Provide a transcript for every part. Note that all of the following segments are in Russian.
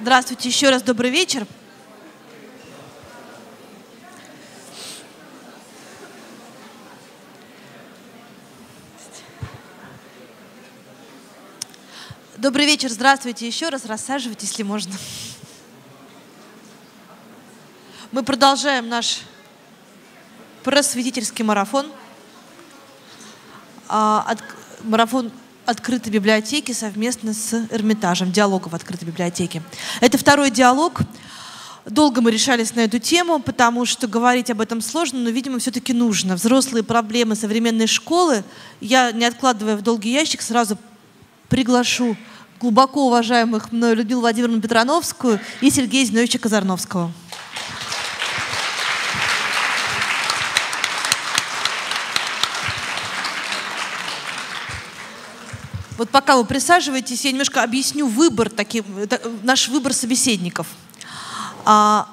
Здравствуйте, еще раз добрый вечер. Добрый вечер, здравствуйте еще раз, рассаживайтесь, если можно. Мы продолжаем наш просветительский марафон. А, марафон открытой библиотеки совместно с Эрмитажем, диалога в открытой библиотеке. Это второй диалог. Долго мы решались на эту тему, потому что говорить об этом сложно, но, видимо, все-таки нужно. Взрослые проблемы современной школы я, не откладывая в долгий ящик, сразу приглашу глубоко уважаемых мной Людмилу Владимировну Петрановскую и Сергея Зиновича Казарновского. Вот пока вы присаживаетесь, я немножко объясню выбор, таким, наш выбор собеседников. А,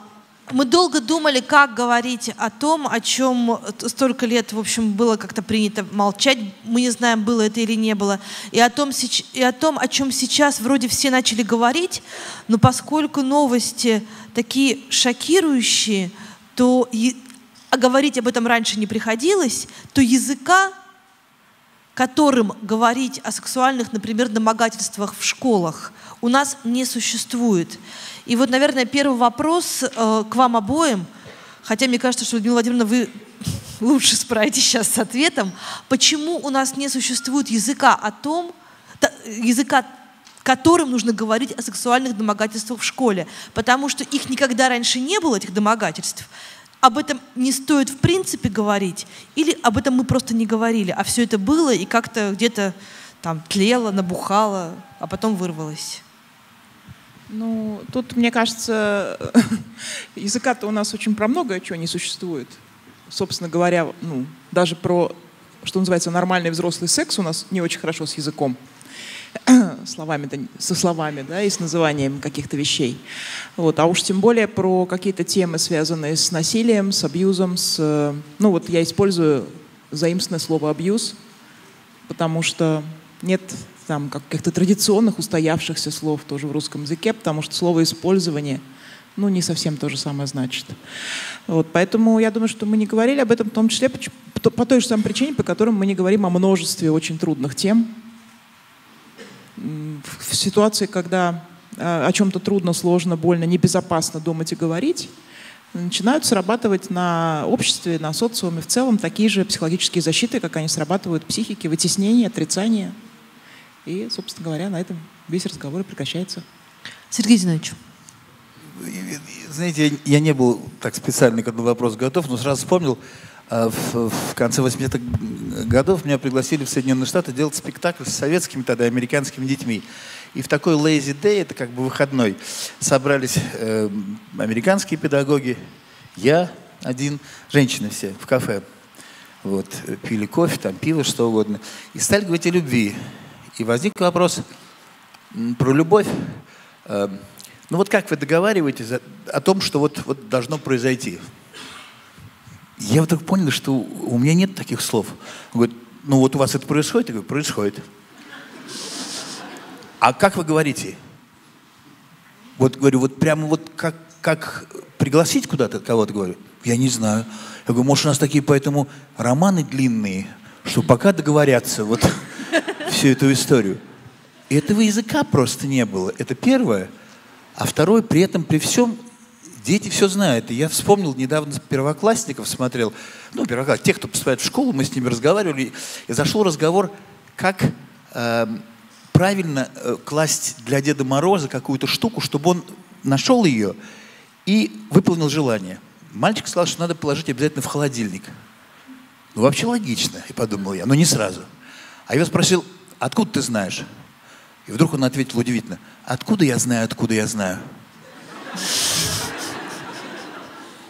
мы долго думали, как говорить о том, о чем столько лет, в общем, было как-то принято молчать. Мы не знаем, было это или не было. И о том, и о, том о чем сейчас вроде все начали говорить, но поскольку новости такие шокирующие, то и, а говорить об этом раньше не приходилось, то языка которым говорить о сексуальных, например, домогательствах в школах у нас не существует. И вот, наверное, первый вопрос э, к вам обоим, хотя мне кажется, что, Людмила Владимировна, вы лучше справитесь сейчас с ответом, почему у нас не существует языка о том, языка которым нужно говорить о сексуальных домогательствах в школе, потому что их никогда раньше не было, этих домогательств об этом не стоит в принципе говорить, или об этом мы просто не говорили, а все это было и как-то где-то там тлело, набухало, а потом вырвалось. Ну, тут, мне кажется, языка-то у нас очень про многое чего не существует. Собственно говоря, ну, даже про, что называется, нормальный взрослый секс у нас не очень хорошо с языком. словами, со словами, да, и с называнием каких-то вещей. Вот. А уж тем более про какие-то темы, связанные с насилием, с абьюзом, с... Ну вот я использую заимственное слово «абьюз», потому что нет там каких-то традиционных устоявшихся слов тоже в русском языке, потому что слово «использование» ну, не совсем то же самое значит. Вот, поэтому я думаю, что мы не говорили об этом, в том числе по, той же самой причине, по которым мы не говорим о множестве очень трудных тем, в ситуации, когда э, о чем-то трудно, сложно, больно, небезопасно думать и говорить, начинают срабатывать на обществе, на социуме в целом такие же психологические защиты, как они срабатывают в психике, вытеснение, отрицание. И, собственно говоря, на этом весь разговор прекращается. Сергей Зинович. Знаете, я не был так специально к этому вопросу готов, но сразу вспомнил, в, в конце 80-х годов меня пригласили в Соединенные Штаты делать спектакль с советскими тогда американскими детьми. И в такой lazy day, это как бы выходной, собрались э, американские педагоги, я один, женщины все в кафе. Вот, пили кофе, там пиво, что угодно. И стали говорить о любви. И возник вопрос про любовь. Э, ну вот как вы договариваетесь о, о том, что вот, вот должно произойти? Я вдруг понял, что у меня нет таких слов. Он говорит, ну вот у вас это происходит? Я говорю, происходит. А как вы говорите? Вот говорю, вот прямо вот как, как пригласить куда-то кого-то, говорю, я не знаю. Я говорю, может, у нас такие поэтому романы длинные, что пока договорятся вот всю эту историю. И этого языка просто не было. Это первое. А второе, при этом, при всем, Дети все знают. И я вспомнил, недавно первоклассников смотрел, ну, первоклассников, тех, кто поступает в школу, мы с ними разговаривали, и зашел разговор, как э, правильно э, класть для Деда Мороза какую-то штуку, чтобы он нашел ее и выполнил желание. Мальчик сказал, что надо положить обязательно в холодильник. Ну, вообще логично, и подумал я, но не сразу. А я спросил, откуда ты знаешь? И вдруг он ответил удивительно, откуда я знаю, откуда я знаю?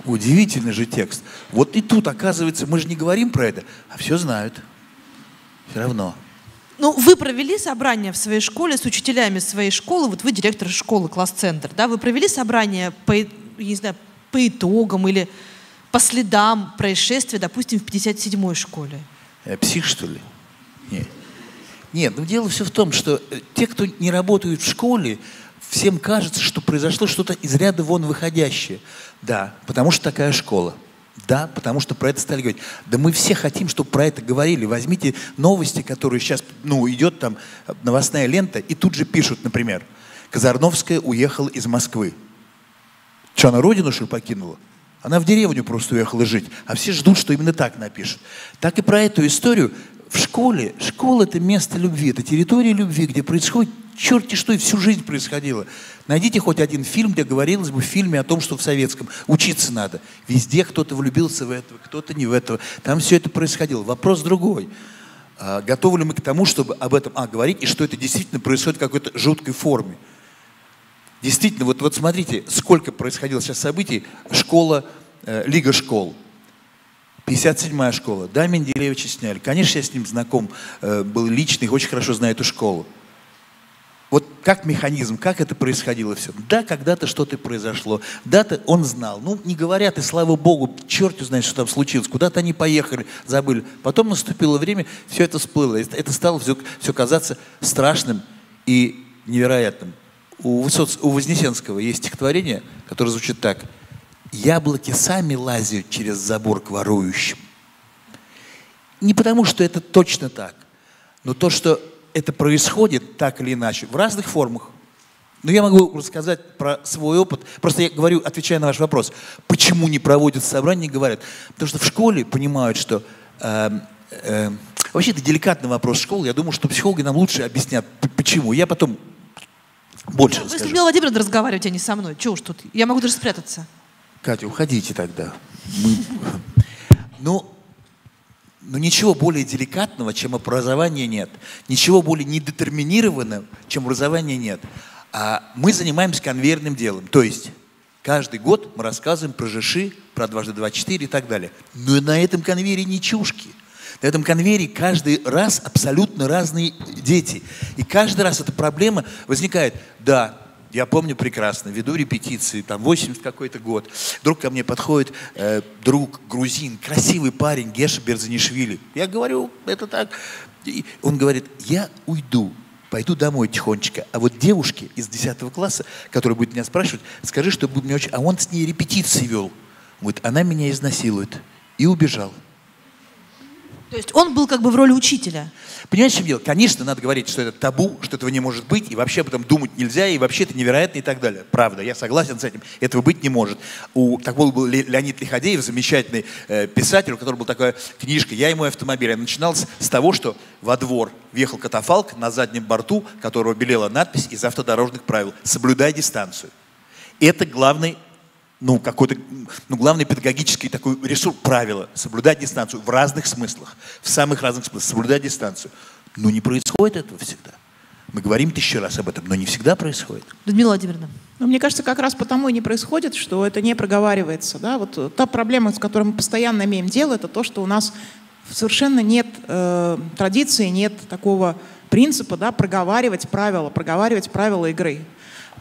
Удивительный же текст. Вот и тут, оказывается, мы же не говорим про это, а все знают. Все равно. Ну, вы провели собрание в своей школе с учителями своей школы, вот вы директор школы, класс-центр, да, вы провели собрание по, не знаю, по итогам или по следам происшествия, допустим, в 57-й школе? Я псих, что ли? Нет. Нет, ну дело все в том, что э, те, кто не работают в школе, всем кажется, что произошло что-то из ряда вон выходящее. Да, потому что такая школа. Да, потому что про это стали говорить. Да мы все хотим, чтобы про это говорили. Возьмите новости, которые сейчас, ну, идет там новостная лента, и тут же пишут, например, Казарновская уехала из Москвы. Что, она родину, что ли, покинула? Она в деревню просто уехала жить. А все ждут, что именно так напишут. Так и про эту историю в школе. Школа – это место любви, это территория любви, где происходит черти что и всю жизнь происходило. Найдите хоть один фильм, где говорилось бы в фильме о том, что в советском учиться надо. Везде кто-то влюбился в этого, кто-то не в этого. Там все это происходило. Вопрос другой. А, готовы ли мы к тому, чтобы об этом а, говорить, и что это действительно происходит в какой-то жуткой форме? Действительно, вот, вот смотрите, сколько происходило сейчас событий. Школа, э, Лига школ. 57-я школа. Да, Менделеевича сняли. Конечно, я с ним знаком э, был лично и очень хорошо знаю эту школу. Вот как механизм, как это происходило все. Да, когда-то что-то произошло. Да-то он знал. Ну, не говорят, и слава богу, черт знает, что там случилось. Куда-то они поехали, забыли. Потом наступило время, все это всплыло. Это стало все, все казаться страшным и невероятным. У, Высоц... у Вознесенского есть стихотворение, которое звучит так. «Яблоки сами лазят через забор к ворующим». Не потому, что это точно так, но то, что это происходит так или иначе, в разных формах. Но я могу рассказать про свой опыт. Просто я говорю, отвечая на ваш вопрос, почему не проводят собрания, говорят. Потому что в школе понимают, что э, э, вообще это деликатный вопрос школы. Я думаю, что психологи нам лучше объяснят, почему. Я потом больше Вы расскажу. с Людмилой Владимировной разговариваете, а не со мной. Чего уж тут? Я могу даже спрятаться. Катя, уходите тогда. Мы... Ну, но ничего более деликатного, чем образование нет. Ничего более недетерминированного, чем образование нет. А мы занимаемся конвейерным делом. То есть каждый год мы рассказываем про ЖШИ, про дважды два четыре и так далее. Но на этом конвейере не чушки. На этом конвейере каждый раз абсолютно разные дети. И каждый раз эта проблема возникает. Да, я помню прекрасно, веду репетиции, там 80 какой-то год. Вдруг ко мне подходит э, друг грузин, красивый парень, Геша Берзанишвили. Я говорю, это так. И он говорит, я уйду, пойду домой тихонечко. А вот девушке из 10 класса, которая будет меня спрашивать, скажи, что будет мне очень... А он с ней репетиции вел. Вот она меня изнасилует. И убежал. То есть он был как бы в роли учителя. Понимаете, в чем дело? Конечно, надо говорить, что это табу, что этого не может быть, и вообще об этом думать нельзя, и вообще это невероятно и так далее. Правда, я согласен с этим. Этого быть не может. У такого был Ле- Леонид Лиходеев, замечательный э, писатель, у которого была такая книжка «Я и мой автомобиль». Она начиналась с того, что во двор въехал катафалк, на заднем борту которого белела надпись из автодорожных правил «Соблюдай дистанцию». Это главный ну, какой-то, ну, главный педагогический такой ресурс, правило, соблюдать дистанцию в разных смыслах, в самых разных смыслах, соблюдать дистанцию. Но не происходит этого всегда. Мы говорим тысячу раз об этом, но не всегда происходит. Людмила Владимировна. Но мне кажется, как раз потому и не происходит, что это не проговаривается. Да? Вот э, та проблема, с которой мы постоянно имеем дело, это то, что у нас совершенно нет э, традиции, нет такого принципа да, проговаривать правила, проговаривать правила игры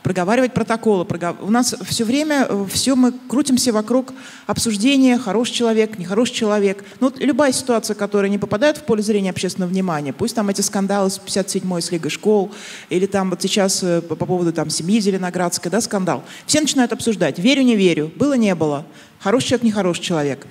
проговаривать протоколы. Прогов... У нас все время, э, все мы крутимся вокруг обсуждения, хороший человек, нехороший человек. Ну, вот любая ситуация, которая не попадает в поле зрения общественного внимания, пусть там эти скандалы с 57-й с Лигой школ, или там вот сейчас э, по, по поводу там семьи Зеленоградской, да, скандал. Все начинают обсуждать. Верю, не верю, было, не было. Хороший человек, нехороший человек.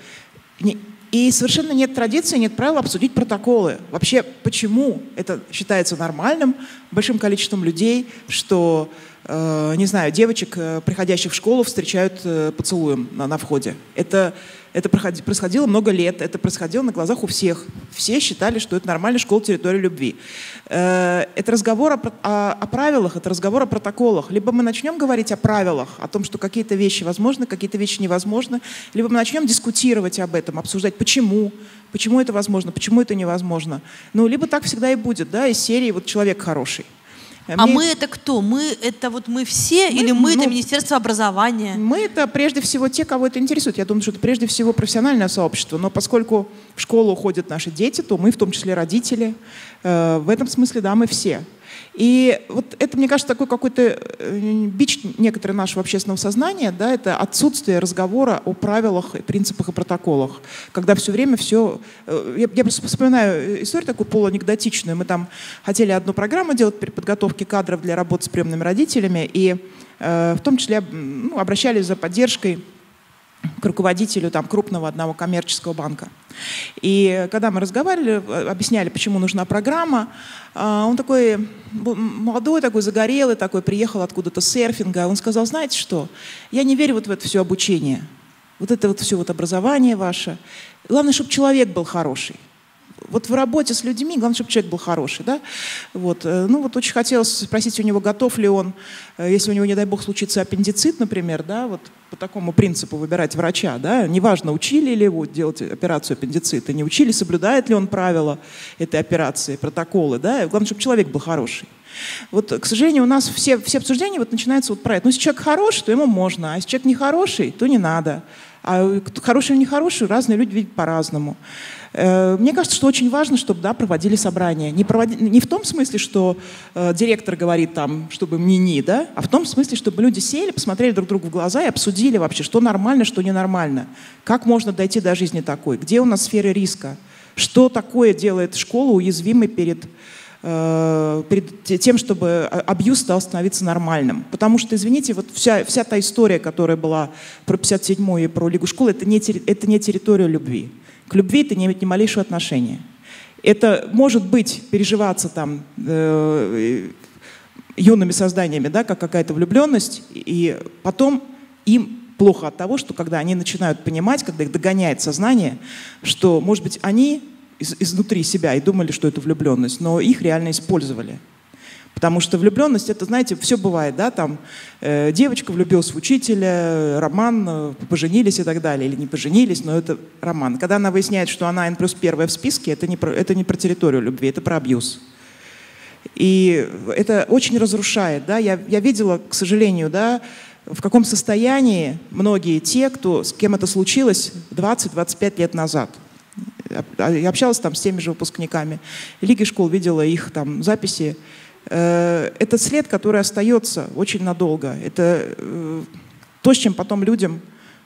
Не- И совершенно нет традиции, нет правила обсудить протоколы. Вообще, почему это считается нормальным большим количеством людей, что, не знаю, девочек, э, приходящих в школу, встречают э, поцелуем на, на входе. Это, это происходило много лет, это происходило на глазах у всех. Все считали, что это нормальная школа территория любви. Э, это разговор о, о- о правилах, это разговор о протоколах. Либо мы начнем говорить о правилах, о том, что какие-то вещи возможны, какие-то вещи невозможны, либо мы начнем дискутировать об этом, обсуждать, почему, почему это возможно, почему это невозможно. Ну, либо так всегда и будет, да, из серии вот человек хороший. А мне- мы это кто? Мы это вот мы все Мы, или мы это ну, Министерство образования? Мы это прежде всего те, кого это интересует. Я думаю, что это прежде всего профессиональное сообщество. Но поскольку в школу ходят наши дети, то мы, в том числе родители, э, в этом смысле, да, мы все. И вот это, мне кажется, такой какой-то э, бич некоторого нашего общественного сознания, да, это отсутствие разговора о правилах, принципах и протоколах, когда все время все... Э, я, я просто вспоминаю историю такую полуанекдотичную. Мы там хотели одну программу делать при подготовке кадров для работы с приемными родителями, и э, в том числе ну, обращались за поддержкой к руководителю там, крупного одного коммерческого банка. И когда мы разговаривали, э, объясняли, почему нужна программа, а, он такой молодой, такой загорелый, такой приехал откуда-то с серфинга. Он сказал, знаете что, я не верю вот в это все обучение, вот это вот все вот образование ваше. Главное, чтобы человек был хороший вот в работе с людьми, главное, чтобы человек был хороший, да, вот, э, ну вот очень хотелось спросить у него, готов ли он, э, если у него, не дай бог, случится аппендицит, например, да, вот по такому принципу выбирать врача, да, неважно, учили ли его делать операцию аппендицита, не учили, соблюдает ли он правила этой операции, протоколы, да, главное, чтобы человек был хороший. Вот, к сожалению, у нас все, все обсуждения вот начинаются вот про это. Ну, если человек хороший, то ему можно, а если человек нехороший, то не надо. А хороший или нехороший разные люди видят по-разному. Э, мне кажется, что очень важно, чтобы да, проводили собрания. Не, проводи, не в том смысле, что э, директор говорит там, чтобы мне не, да, а в том смысле, чтобы люди сели, посмотрели друг другу в глаза и обсудили вообще, что нормально, что ненормально. Как можно дойти до жизни такой? Где у нас сферы риска? Что такое делает школу уязвимой перед перед тем, чтобы абьюз стал становиться нормальным. Потому что, извините, вот вся, вся та история, которая была про 57-ю и про Лигу школ, это не, это не территория любви. К любви это не имеет ни малейшего отношения. Это может быть переживаться там э, юными созданиями, да, как какая-то влюбленность, и потом им плохо от того, что когда они начинают понимать, когда их догоняет сознание, что, может быть, они из, изнутри себя и думали, что это влюбленность, но их реально использовали. Потому что влюбленность, это, знаете, все бывает, да, там э, девочка влюбилась в учителя, роман, э, поженились и так далее, или не поженились, но это роман. Когда она выясняет, что она N плюс первая в списке, это не, про, это не про территорию любви, это про абьюз. И это очень разрушает, да, я, я видела, к сожалению, да, в каком состоянии многие те, кто, с кем это случилось 20-25 лет назад. Я общалась там с теми же выпускниками Лиги школ, видела их там записи, Э, это след, который остается очень надолго. Это э, то, с чем потом людям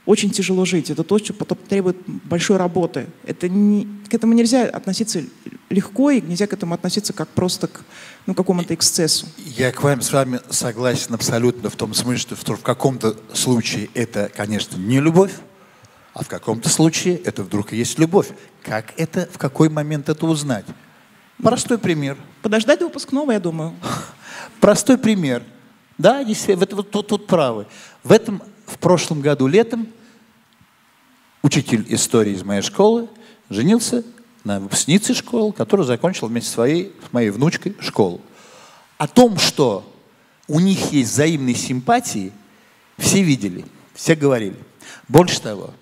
очень тяжело жить. Это то, что потом требует большой работы. Это не, к этому нельзя относиться легко, и нельзя к этому относиться как просто к ну, какому-то эксцессу. Я к вам с вами согласен абсолютно в том смысле, что в каком-то случае это, конечно, не любовь, а в каком-то случае это вдруг и есть любовь. Как это, в какой момент это узнать? Простой пример. Подождать до выпускного, я думаю. Простой пример. Да, действительно, вот тут, тут правы. В этом, в прошлом году летом учитель истории из моей школы женился на выпускнице школы, которая закончила вместе с, своей, с моей внучкой школу. О том, что у них есть взаимные симпатии, все видели, все говорили. Больше того,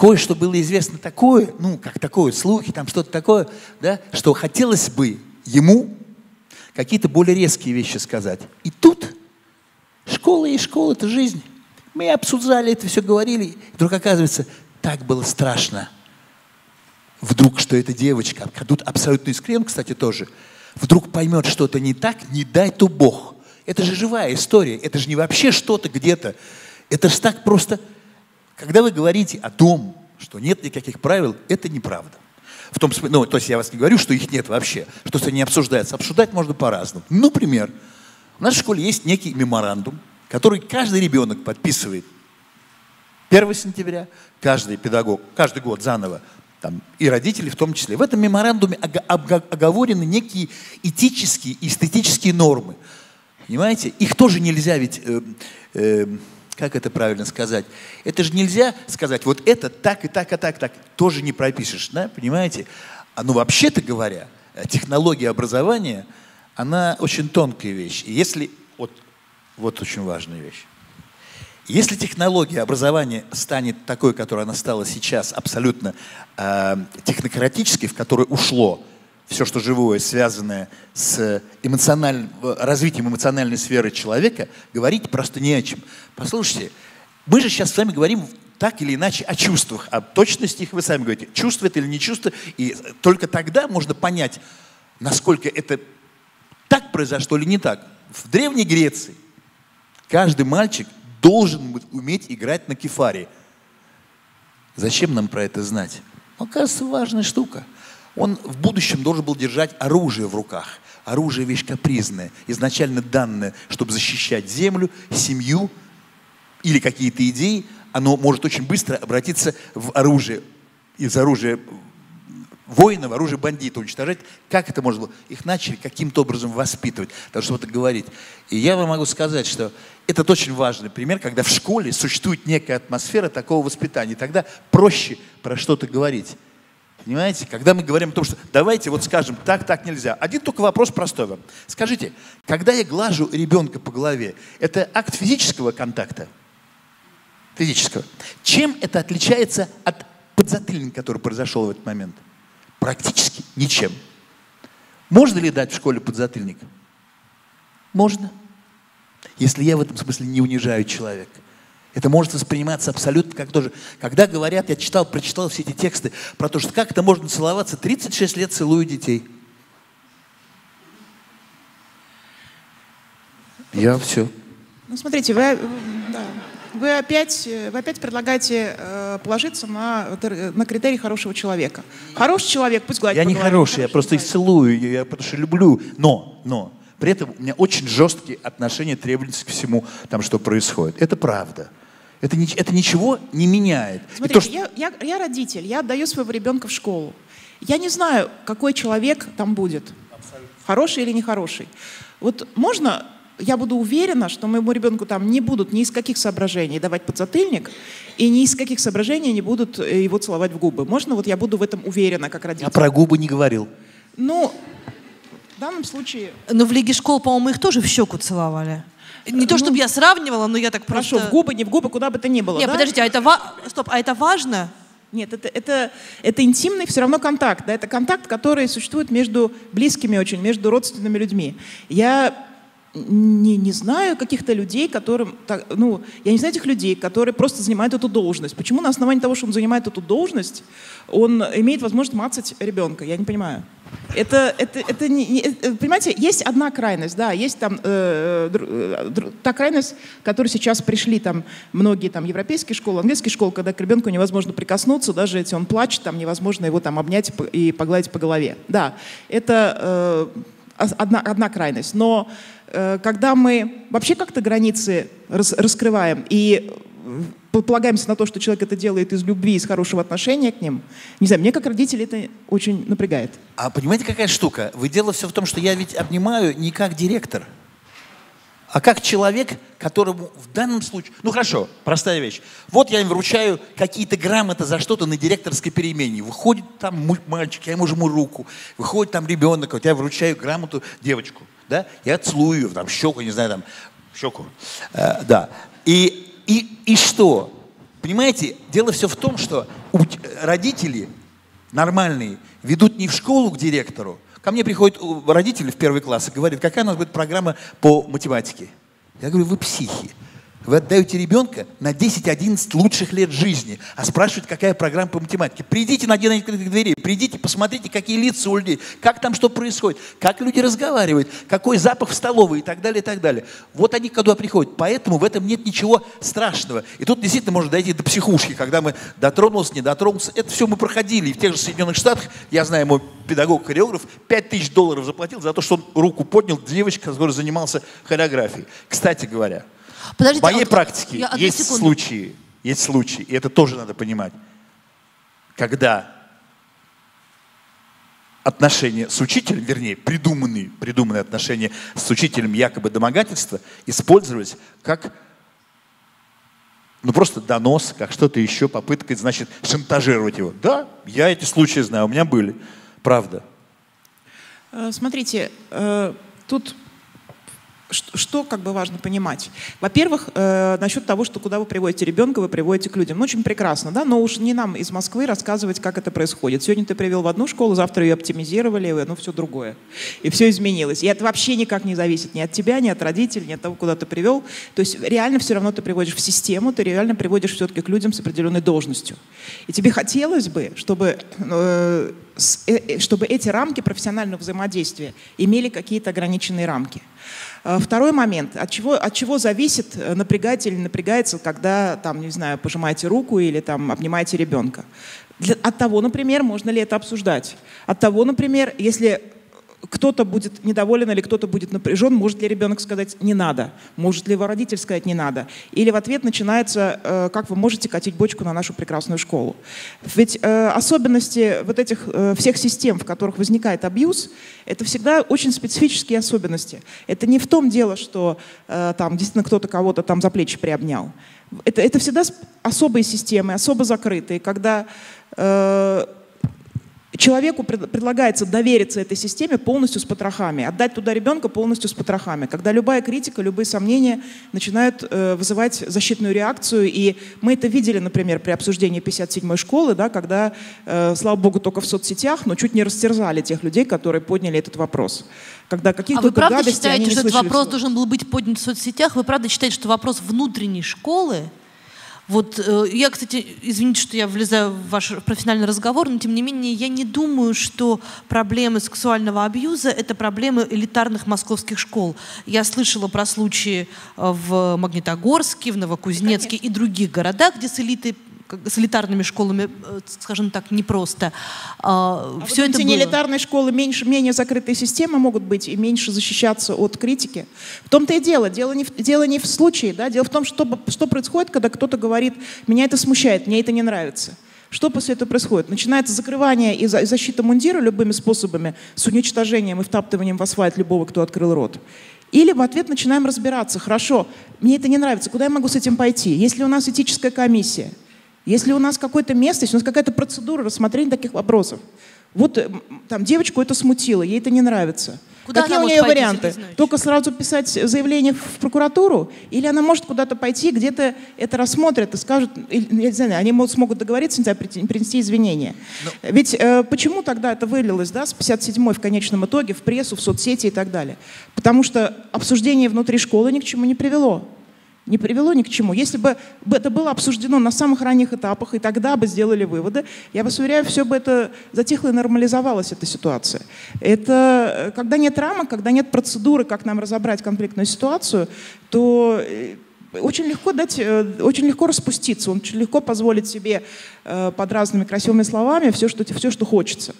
кое-что было известно такое, ну, как такое, слухи, там что-то такое, да, что хотелось бы ему какие-то более резкие вещи сказать. И тут школа и школа – это жизнь. Мы обсуждали это, все говорили. И вдруг оказывается, так было страшно. Вдруг, что эта девочка, а тут абсолютно искрен, кстати, тоже, вдруг поймет что-то не так, не дай то Бог. Это же живая история, это же не вообще что-то где-то. Это же так просто когда вы говорите о том, что нет никаких правил, это неправда. В том смысле, ну, то есть я вас не говорю, что их нет вообще, что это не обсуждается. Обсуждать можно по-разному. Например, в нашей школе есть некий меморандум, который каждый ребенок подписывает 1 сентября, каждый педагог, каждый год заново, там, и родители в том числе. В этом меморандуме оговорены некие этические и эстетические нормы. Понимаете? Их тоже нельзя ведь э, э, как это правильно сказать? Это же нельзя сказать, вот это так и так, и так, так. Тоже не пропишешь, да, понимаете? А ну, вообще-то говоря, технология образования, она очень тонкая вещь. И если, вот, вот очень важная вещь. Если технология образования станет такой, которой она стала сейчас, абсолютно э, технократической, в которой ушло все, что живое, связанное с эмоциональным, развитием эмоциональной сферы человека, говорить просто не о чем. Послушайте, мы же сейчас с вами говорим так или иначе о чувствах, о точности их вы сами говорите, чувствует или не чувствует, и только тогда можно понять, насколько это так произошло или не так? В Древней Греции каждый мальчик должен уметь играть на кефаре. Зачем нам про это знать? Оказывается, важная штука. Он в будущем должен был держать оружие в руках. Оружие – вещь капризная, изначально данное, чтобы защищать землю, семью или какие-то идеи. Оно может очень быстро обратиться в оружие, из оружия воина в оружие бандита уничтожать. Как это можно было? Их начали каким-то образом воспитывать, даже что-то говорить. И я вам могу сказать, что это очень важный пример, когда в школе существует некая атмосфера такого воспитания. Тогда проще про что-то говорить. Понимаете? Когда мы говорим о том, что давайте вот скажем, так, так нельзя. Один только вопрос простой вам. Скажите, когда я глажу ребенка по голове, это акт физического контакта? Физического. Чем это отличается от подзатыльника, который произошел в этот момент? Практически ничем. Можно ли дать в школе подзатыльник? Можно. Если я в этом смысле не унижаю человека. Это может восприниматься абсолютно как тоже. Когда говорят, я читал, прочитал все эти тексты про то, что как это можно целоваться, 36 лет целую детей. Я все. Ну, смотрите, вы, да, вы, опять, вы опять предлагаете э, положиться на, на критерий хорошего человека. Хороший человек, пусть гладит Я не хороший, я просто их целую, я потому что люблю. Но, но, при этом у меня очень жесткие отношения, требовательности к всему, там, что происходит. Это правда. Это, не, это ничего не меняет. Смотрите, то, что... я, я, я родитель, я отдаю своего ребенка в школу. Я не знаю, какой человек там будет. Абсолютно. Хороший или нехороший. Вот можно, я буду уверена, что моему ребенку там не будут ни из каких соображений давать подзатыльник, и ни из каких соображений не будут э, его целовать в губы. Можно, вот я буду в этом уверена, как родитель. Я про губы не говорил. Ну, в данном случае... Но в Лиге школ, по-моему, их тоже в щеку целовали. Не то, чтобы ну, я сравнивала, но я так хорошо, просто... в губы, не в губы, куда бы то ни было, Нет, да? подождите, а это, ва... Стоп, а это важно? Нет, это, это, это интимный все равно контакт. Да? Это контакт, который существует между близкими очень, между родственными людьми. Я не, не знаю каких-то людей, которым, так, ну, я не знаю этих людей, которые просто занимают эту должность. Почему на основании того, что он занимает эту должность, он имеет возможность мацать ребенка? Я не понимаю. Это, это, это не, э, понимаете, есть одна крайность, да, есть там э, э, та крайность, к которой сейчас пришли там многие там европейские школы, английские школы, когда к ребенку невозможно прикоснуться, даже если он плачет, там невозможно его там обнять и погладить по голове. Да, это э, одна, одна крайность. Но э, когда мы вообще как-то границы рас, раскрываем и полагаемся на то, что человек это делает из любви, из хорошего отношения к ним. Не знаю, мне как родитель это очень напрягает. А понимаете, какая штука? Вы дело все в том, что я ведь обнимаю не как директор, а как человек, которому в данном случае... Ну хорошо, простая вещь. Вот я им вручаю какие-то грамоты за что-то на директорской перемене. Выходит там мальчик, я ему жму руку. Выходит там ребенок, вот я вручаю грамоту девочку. Да? Я целую, там щеку, не знаю, там щеку. Э, да. И и, и что? Понимаете, дело все в том, что родители нормальные ведут не в школу к директору. Ко мне приходят родители в первый класс и говорят, какая у нас будет программа по математике. Я говорю, вы психи. Вы отдаете ребенка на 10-11 лучших лет жизни, а спрашиваете, какая программа по математике. Придите на день открытых дверей, придите, посмотрите, какие лица у людей, как там что происходит, как люди разговаривают, какой запах в столовой и так далее, и так далее. Вот они когда приходят. Поэтому в этом нет ничего страшного. И тут действительно можно дойти до психушки, когда мы дотронулся, не дотронулся. Это все мы проходили. И в тех же Соединенных Штатах, я знаю, мой педагог-хореограф 5 тысяч долларов заплатил за то, что он руку поднял девочка, который занимался хореографией. Кстати говоря, Подождите, в моей а, практике я, есть секунду. случаи, есть случаи, и это тоже надо понимать, когда отношения с учителем, вернее, придуманные, придуманные отношения с учителем якобы домогательства использовались как ну просто донос, как что-то еще, попытка, значит, шантажировать его. Да, я эти случаи знаю, у меня были, правда. Э, смотрите, э, тут что как бы важно понимать? Во-первых, э, насчет того, что куда вы приводите ребенка, вы приводите к людям. Ну, очень прекрасно, да, но уж не нам из Москвы рассказывать, как это происходит. Сегодня ты привел в одну школу, завтра ее оптимизировали, ну, все другое. И все изменилось. И это вообще никак не зависит ни от тебя, ни от родителей, ни от того, куда ты привел. То есть реально все равно ты приводишь в систему, ты реально приводишь все-таки к людям с определенной должностью. И тебе хотелось бы, чтобы э, чтобы эти рамки профессионального взаимодействия имели какие-то ограниченные рамки. А, второй момент. От чего, от чего зависит, э, напрягать или напрягается, когда, там, не знаю, пожимаете руку или там, обнимаете ребенка? От того, например, можно ли это обсуждать. От того, например, если кто-то будет недоволен или кто-то будет напряжен, может ли ребенок сказать «не надо», может ли его родитель сказать «не надо». Или в ответ начинается э, «как вы можете катить бочку на нашу прекрасную школу». Ведь э, особенности вот этих э, всех систем, в которых возникает абьюз, это всегда очень специфические особенности. Это не в том дело, что там действительно кто-то кого-то там за плечи приобнял. Это, это всегда особые системы, особо закрытые, когда человеку предлагается довериться этой системе полностью с потрохами, отдать туда ребенка полностью с потрохами, когда любая критика, любые сомнения начинают э, вызывать защитную реакцию. И мы это видели, например, при обсуждении 57-й школы, да, когда, э, слава богу, только в соцсетях, но чуть не растерзали тех людей, которые подняли этот вопрос. Когда каких а вы правда считаете, что этот вопрос должен был быть поднят в соцсетях? Вы правда считаете, что вопрос внутренней школы вот э, я, кстати, извините, что я влезаю в ваш профессиональный разговор, но тем не менее я не думаю, что проблемы сексуального абьюза – это проблемы элитарных московских школ. Я слышала про случаи э, в Магнитогорске, в Новокузнецке Конечно. и других городах, где с элитой с элитарными школами, э, скажем так, непросто. А, а Все это было... элитарные школы меньше, менее закрытые системы могут быть и меньше защищаться от критики. В том-то и дело. Дело не в, дело не в случае. Да? Дело в том, что, что происходит, когда кто-то говорит, меня это смущает, мне это не нравится. Что после этого происходит? Начинается закрывание и защита мундира любыми способами, с уничтожением и втаптыванием в асфальт любого, кто открыл рот. Или в ответ начинаем разбираться. Хорошо, мне это не нравится, куда я могу с этим пойти? Если у нас этическая комиссия, если у нас какое-то место, если у нас какая-то процедура рассмотрения таких вопросов, вот э, там девочку это смутило, ей это не нравится. Куда Какие у нее варианты? Только сразу писать заявление в прокуратуру? Или она может куда-то пойти, где-то это рассмотрят и скажут, я не знаю, они могут, смогут договориться, не знаю, принести извинения. Но... Ведь э, почему тогда это вылилось, да, с 57-й в конечном итоге, в прессу, в соцсети и так далее? Потому что обсуждение внутри школы ни к чему не привело не привело ни к чему. Если бы это было обсуждено на самых ранних этапах, и тогда бы сделали выводы, я вас уверяю, все бы это затихло и нормализовалась эта ситуация. Это э, когда нет рамок, когда нет процедуры, как нам разобрать конфликтную ситуацию, то э, очень легко дать, э, очень легко распуститься, очень легко позволить себе под разными красивыми словами все, что, все, что хочется.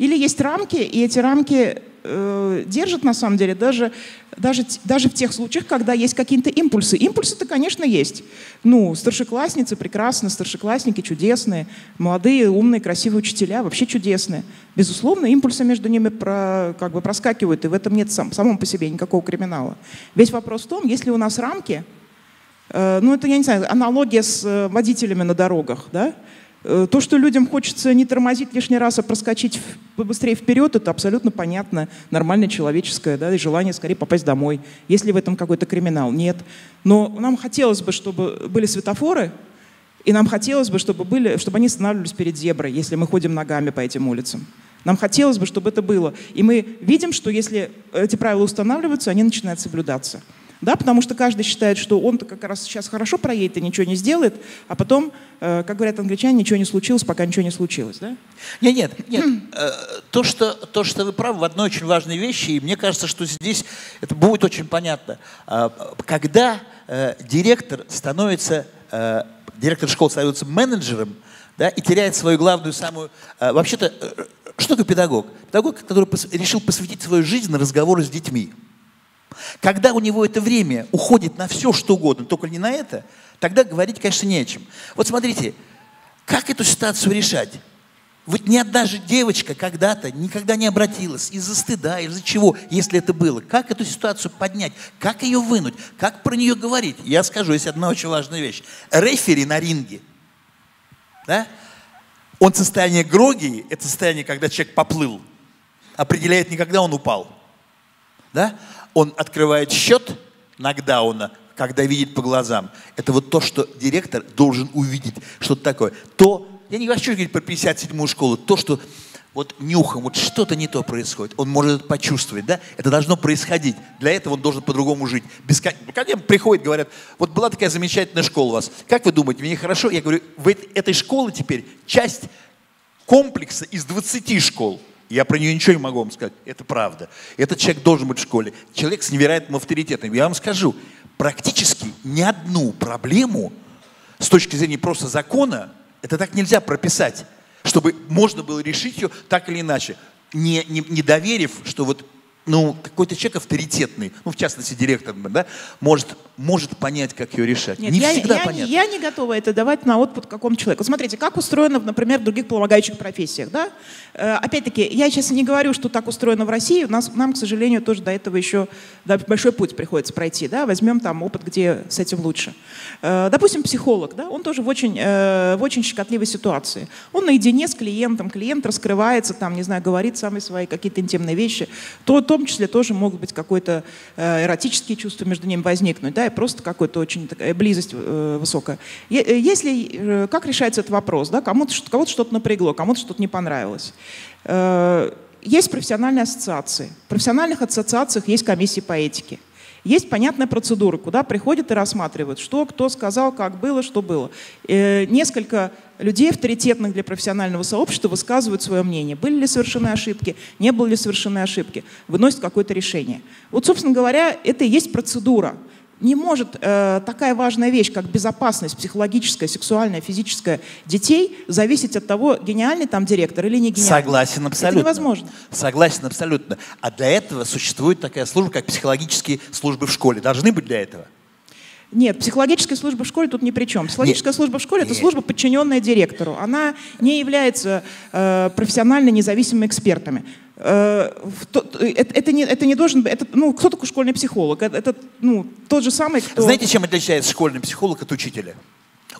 Или есть рамки, и эти рамки э, держат на самом деле даже, даже, даже в тех случаях, когда есть какие-то импульсы. Импульсы-то, конечно, есть. Ну, старшеклассницы прекрасны, старшеклассники чудесные, молодые, умные, красивые учителя вообще чудесные. Безусловно, импульсы между ними про, как бы проскакивают, и в этом нет сам, самом по себе никакого криминала. Весь вопрос в том, если у нас рамки, э, ну это, я не знаю, аналогия с э, водителями на дорогах, да, то, что людям хочется не тормозить лишний раз, а проскочить побыстрее вперед, это абсолютно понятно, нормальное человеческое, да, и желание скорее попасть домой. Есть ли в этом какой-то криминал? Нет. Но нам хотелось бы, чтобы были светофоры, и нам хотелось бы, чтобы, были, чтобы они останавливались перед зеброй, если мы ходим ногами по этим улицам. Нам хотелось бы, чтобы это было. И мы видим, что если эти правила устанавливаются, они начинают соблюдаться. Да, потому что каждый считает, что он-то как раз сейчас хорошо проедет и ничего не сделает, а потом, э, как говорят англичане, ничего не случилось, пока ничего не случилось. Да? Нет, нет, нет. Э, то, что, то, что вы правы в одной очень важной вещи, и мне кажется, что здесь это будет очень понятно. Э, когда э, директор становится, директор школы становится менеджером, да, и теряет свою главную самую... Вообще-то, что такое педагог? Педагог, который решил посвятить свою жизнь на разговоры с детьми. Когда у него это время уходит на все, что угодно, только не на это, тогда говорить, конечно, не о чем. Вот смотрите, как эту ситуацию решать? Вот ни одна же девочка когда-то никогда не обратилась из-за стыда, из-за чего, если это было. Как эту ситуацию поднять? Как ее вынуть? Как про нее говорить? Я скажу, есть одна очень важная вещь. Рефери на ринге, да? он состояние гроги, это состояние, когда человек поплыл, определяет не когда он упал, да? Он открывает счет нокдауна, когда видит по глазам. Это вот то, что директор должен увидеть, что-то такое. То, я не хочу говорить про 57-ю школу, то, что вот нюхом, вот что-то не то происходит. Он может это почувствовать, да? Это должно происходить. Для этого он должен по-другому жить. Без... Когда приходят, говорят, вот была такая замечательная школа у вас. Как вы думаете, мне хорошо? Я говорю, в этой школы теперь часть комплекса из 20 школ. Я про нее ничего не могу вам сказать. Это правда. Этот человек должен быть в школе. Человек с невероятным авторитетом. Я вам скажу, практически ни одну проблему с точки зрения просто закона, это так нельзя прописать, чтобы можно было решить ее так или иначе, не, не, не доверив, что вот ну, какой-то человек авторитетный, ну, в частности, директор, да, может, может понять, как ее решать. Нет, не я, всегда я, понятно. Я не готова это давать на отпуск какому человеку. Смотрите, как устроено, например, в других помогающих профессиях, да? Э, опять-таки, я сейчас не говорю, что так устроено в России. У нас, нам, к сожалению, тоже до этого еще да, большой путь приходится пройти, да? Возьмем там опыт, где с этим лучше. Э, допустим, психолог, да? Он тоже в очень, э, в очень щекотливой ситуации. Он наедине с клиентом, клиент раскрывается, там, не знаю, говорит самые свои какие-то интимные вещи. То, в том числе тоже могут быть какое-то э, эротические чувства между ними возникнуть, да? И просто какая-то очень такая близость э, высокая. Если, э, как решается этот вопрос, да? Кому-то, кого-то что-то напрягло, кому-то что-то не понравилось. Э, Есть профессиональные ассоциации. В профессиональных ассоциациях есть комиссии по этике. Есть понятная процедура, куда приходят и рассматривают, что кто сказал, как было, что было. Э, Несколько людей авторитетных для профессионального сообщества высказывают свое мнение. Были ли совершены ошибки, не были ли совершены ошибки, выносят какое-то решение. Вот, собственно говоря, это и есть процедура. Не может э, такая важная вещь, как безопасность психологическая, сексуальная, физическая детей зависеть от того, гениальный там директор или не гениальный. Согласен абсолютно. Это невозможно. Согласен абсолютно. А для этого существует такая служба, как психологические службы в школе. Должны быть для этого. Нет, психологическая служба в школе тут ни при чем. Психологическая Нет. служба в школе это Нет. служба, подчиненная директору. Она не является э, профессионально независимыми экспертами. Э, то- это, это не, это не должен быть. Это, ну, кто такой школьный психолог? Это, это, ну, тот же самый, кто. Знаете, чем отличается школьный психолог от учителя?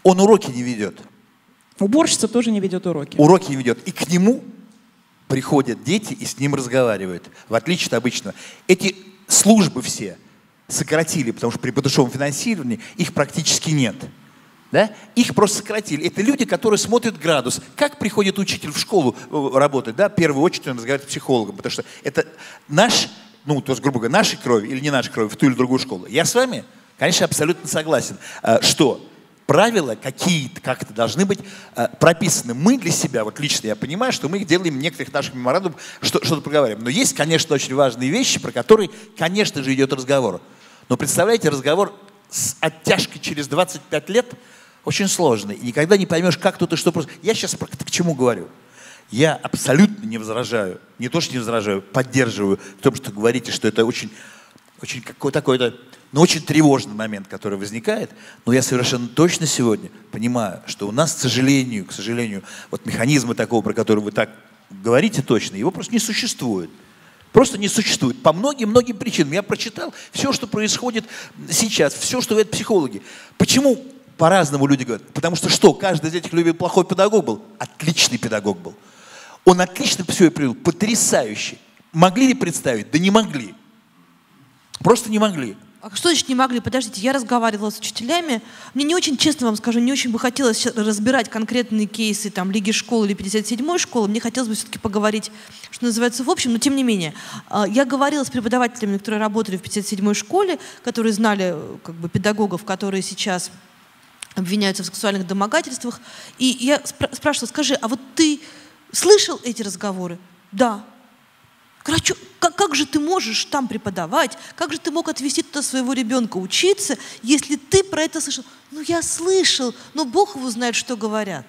Он уроки не ведет. Уборщица тоже не ведет уроки. Уроки не ведет. И к нему приходят дети и с ним разговаривают. В отличие от обычного. Эти службы все сократили, потому что при подушевом финансировании их практически нет. Да? Их просто сократили. Это люди, которые смотрят градус. Как приходит учитель в школу э, работать? Да? В первую очередь он разговаривает с психологом, потому что это наш, ну, то есть, грубо говоря, нашей крови или не нашей крови в ту или другую школу. Я с вами, конечно, абсолютно согласен, э, что правила какие-то как-то должны быть э, прописаны. Мы для себя, вот лично я понимаю, что мы их делаем в некоторых наших меморандумах, что, что-то проговариваем. Но есть, конечно, очень важные вещи, про которые, конечно же, идет разговор. Но представляете, разговор с оттяжкой через 25 лет очень сложный. И никогда не поймешь, как тут и что просто. Я сейчас к чему говорю? Я абсолютно не возражаю, не то, что не возражаю, поддерживаю в том, что говорите, что это очень, очень какой такой-то, ну, очень тревожный момент, который возникает. Но я совершенно точно сегодня понимаю, что у нас, к сожалению, к сожалению, вот механизма такого, про который вы так говорите точно, его просто не существует. Просто не существует. По многим-многим причинам. Я прочитал все, что происходит сейчас, все, что говорят психологи. Почему по-разному люди говорят? Потому что что? Каждый из этих людей плохой педагог был? Отличный педагог был. Он отлично все и привел, потрясающий. Могли ли представить? Да не могли. Просто не могли. А что значит не могли? Подождите, я разговаривала с учителями. Мне не очень, честно вам скажу, не очень бы хотелось разбирать конкретные кейсы там, Лиги школ или 57-й школы. Мне хотелось бы все-таки поговорить, что называется, в общем, но тем не менее. А, Я говорила с преподавателями, которые работали в 57-й школе, которые знали как бы, педагогов, которые сейчас обвиняются в сексуальных домогательствах. И я спра- спрашивала, скажи, а вот ты слышал эти разговоры? Да. Говорю, «А как, как же ты можешь там преподавать? Как же ты мог отвести туда своего ребенка учиться, если ты про это слышал? Ну, я слышал, но Бог его знает, что говорят.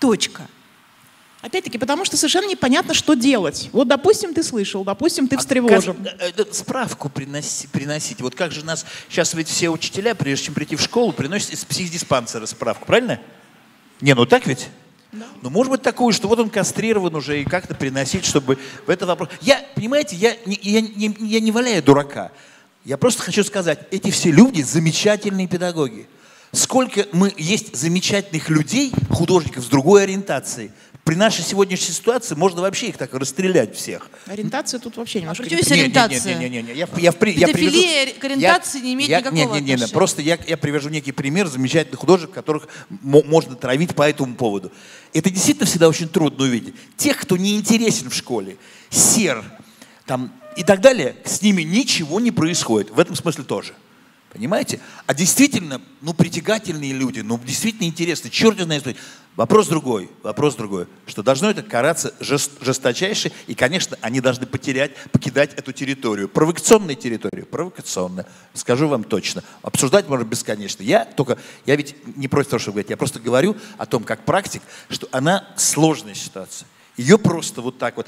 Точка. Опять-таки, потому что совершенно непонятно, что делать. Вот, допустим, ты слышал, допустим, ты встревожен. Скажи, э, э, Справку приноси- приносить. Вот как же нас сейчас ведь все учителя, прежде чем прийти в школу, приносят из психдиспансера справку, правильно? Не, ну так ведь? Ну, может быть, такую, что вот он кастрирован уже, и как-то приносить, чтобы в этот вопрос... Я, понимаете, я я, не, я не валяю дурака. Я просто хочу сказать, эти все люди замечательные педагоги. Сколько мы есть замечательных людей, художников с другой ориентацией. При нашей сегодняшней ситуации можно вообще их так расстрелять всех. Ориентация тут вообще немножко... А при не чём здесь понятна. ориентация? Не, не, не, не, я, я, я Педофилия к ориентации я- не имеет я- никакого не, не, не, не, отношения. Просто я, я привожу некий пример замечательных художников, которых мо- можно травить по этому поводу. Это действительно всегда очень трудно увидеть. Тех, кто не интересен в школе, сер, там, и так далее, с ними ничего не происходит. В этом смысле тоже. Понимаете? А действительно, ну, притягательные люди, ну, действительно интересно, черт знает что. Вопрос другой, вопрос другой, что должно это караться жест, жесточайше, и, конечно, они должны потерять, покидать эту территорию. Провокационная территория, провокационная, скажу вам точно. Обсуждать можно бесконечно. Я только, я ведь не против того, чтобы говорить, я просто говорю о том, как практик, что она сложная ситуация. Ее просто вот так вот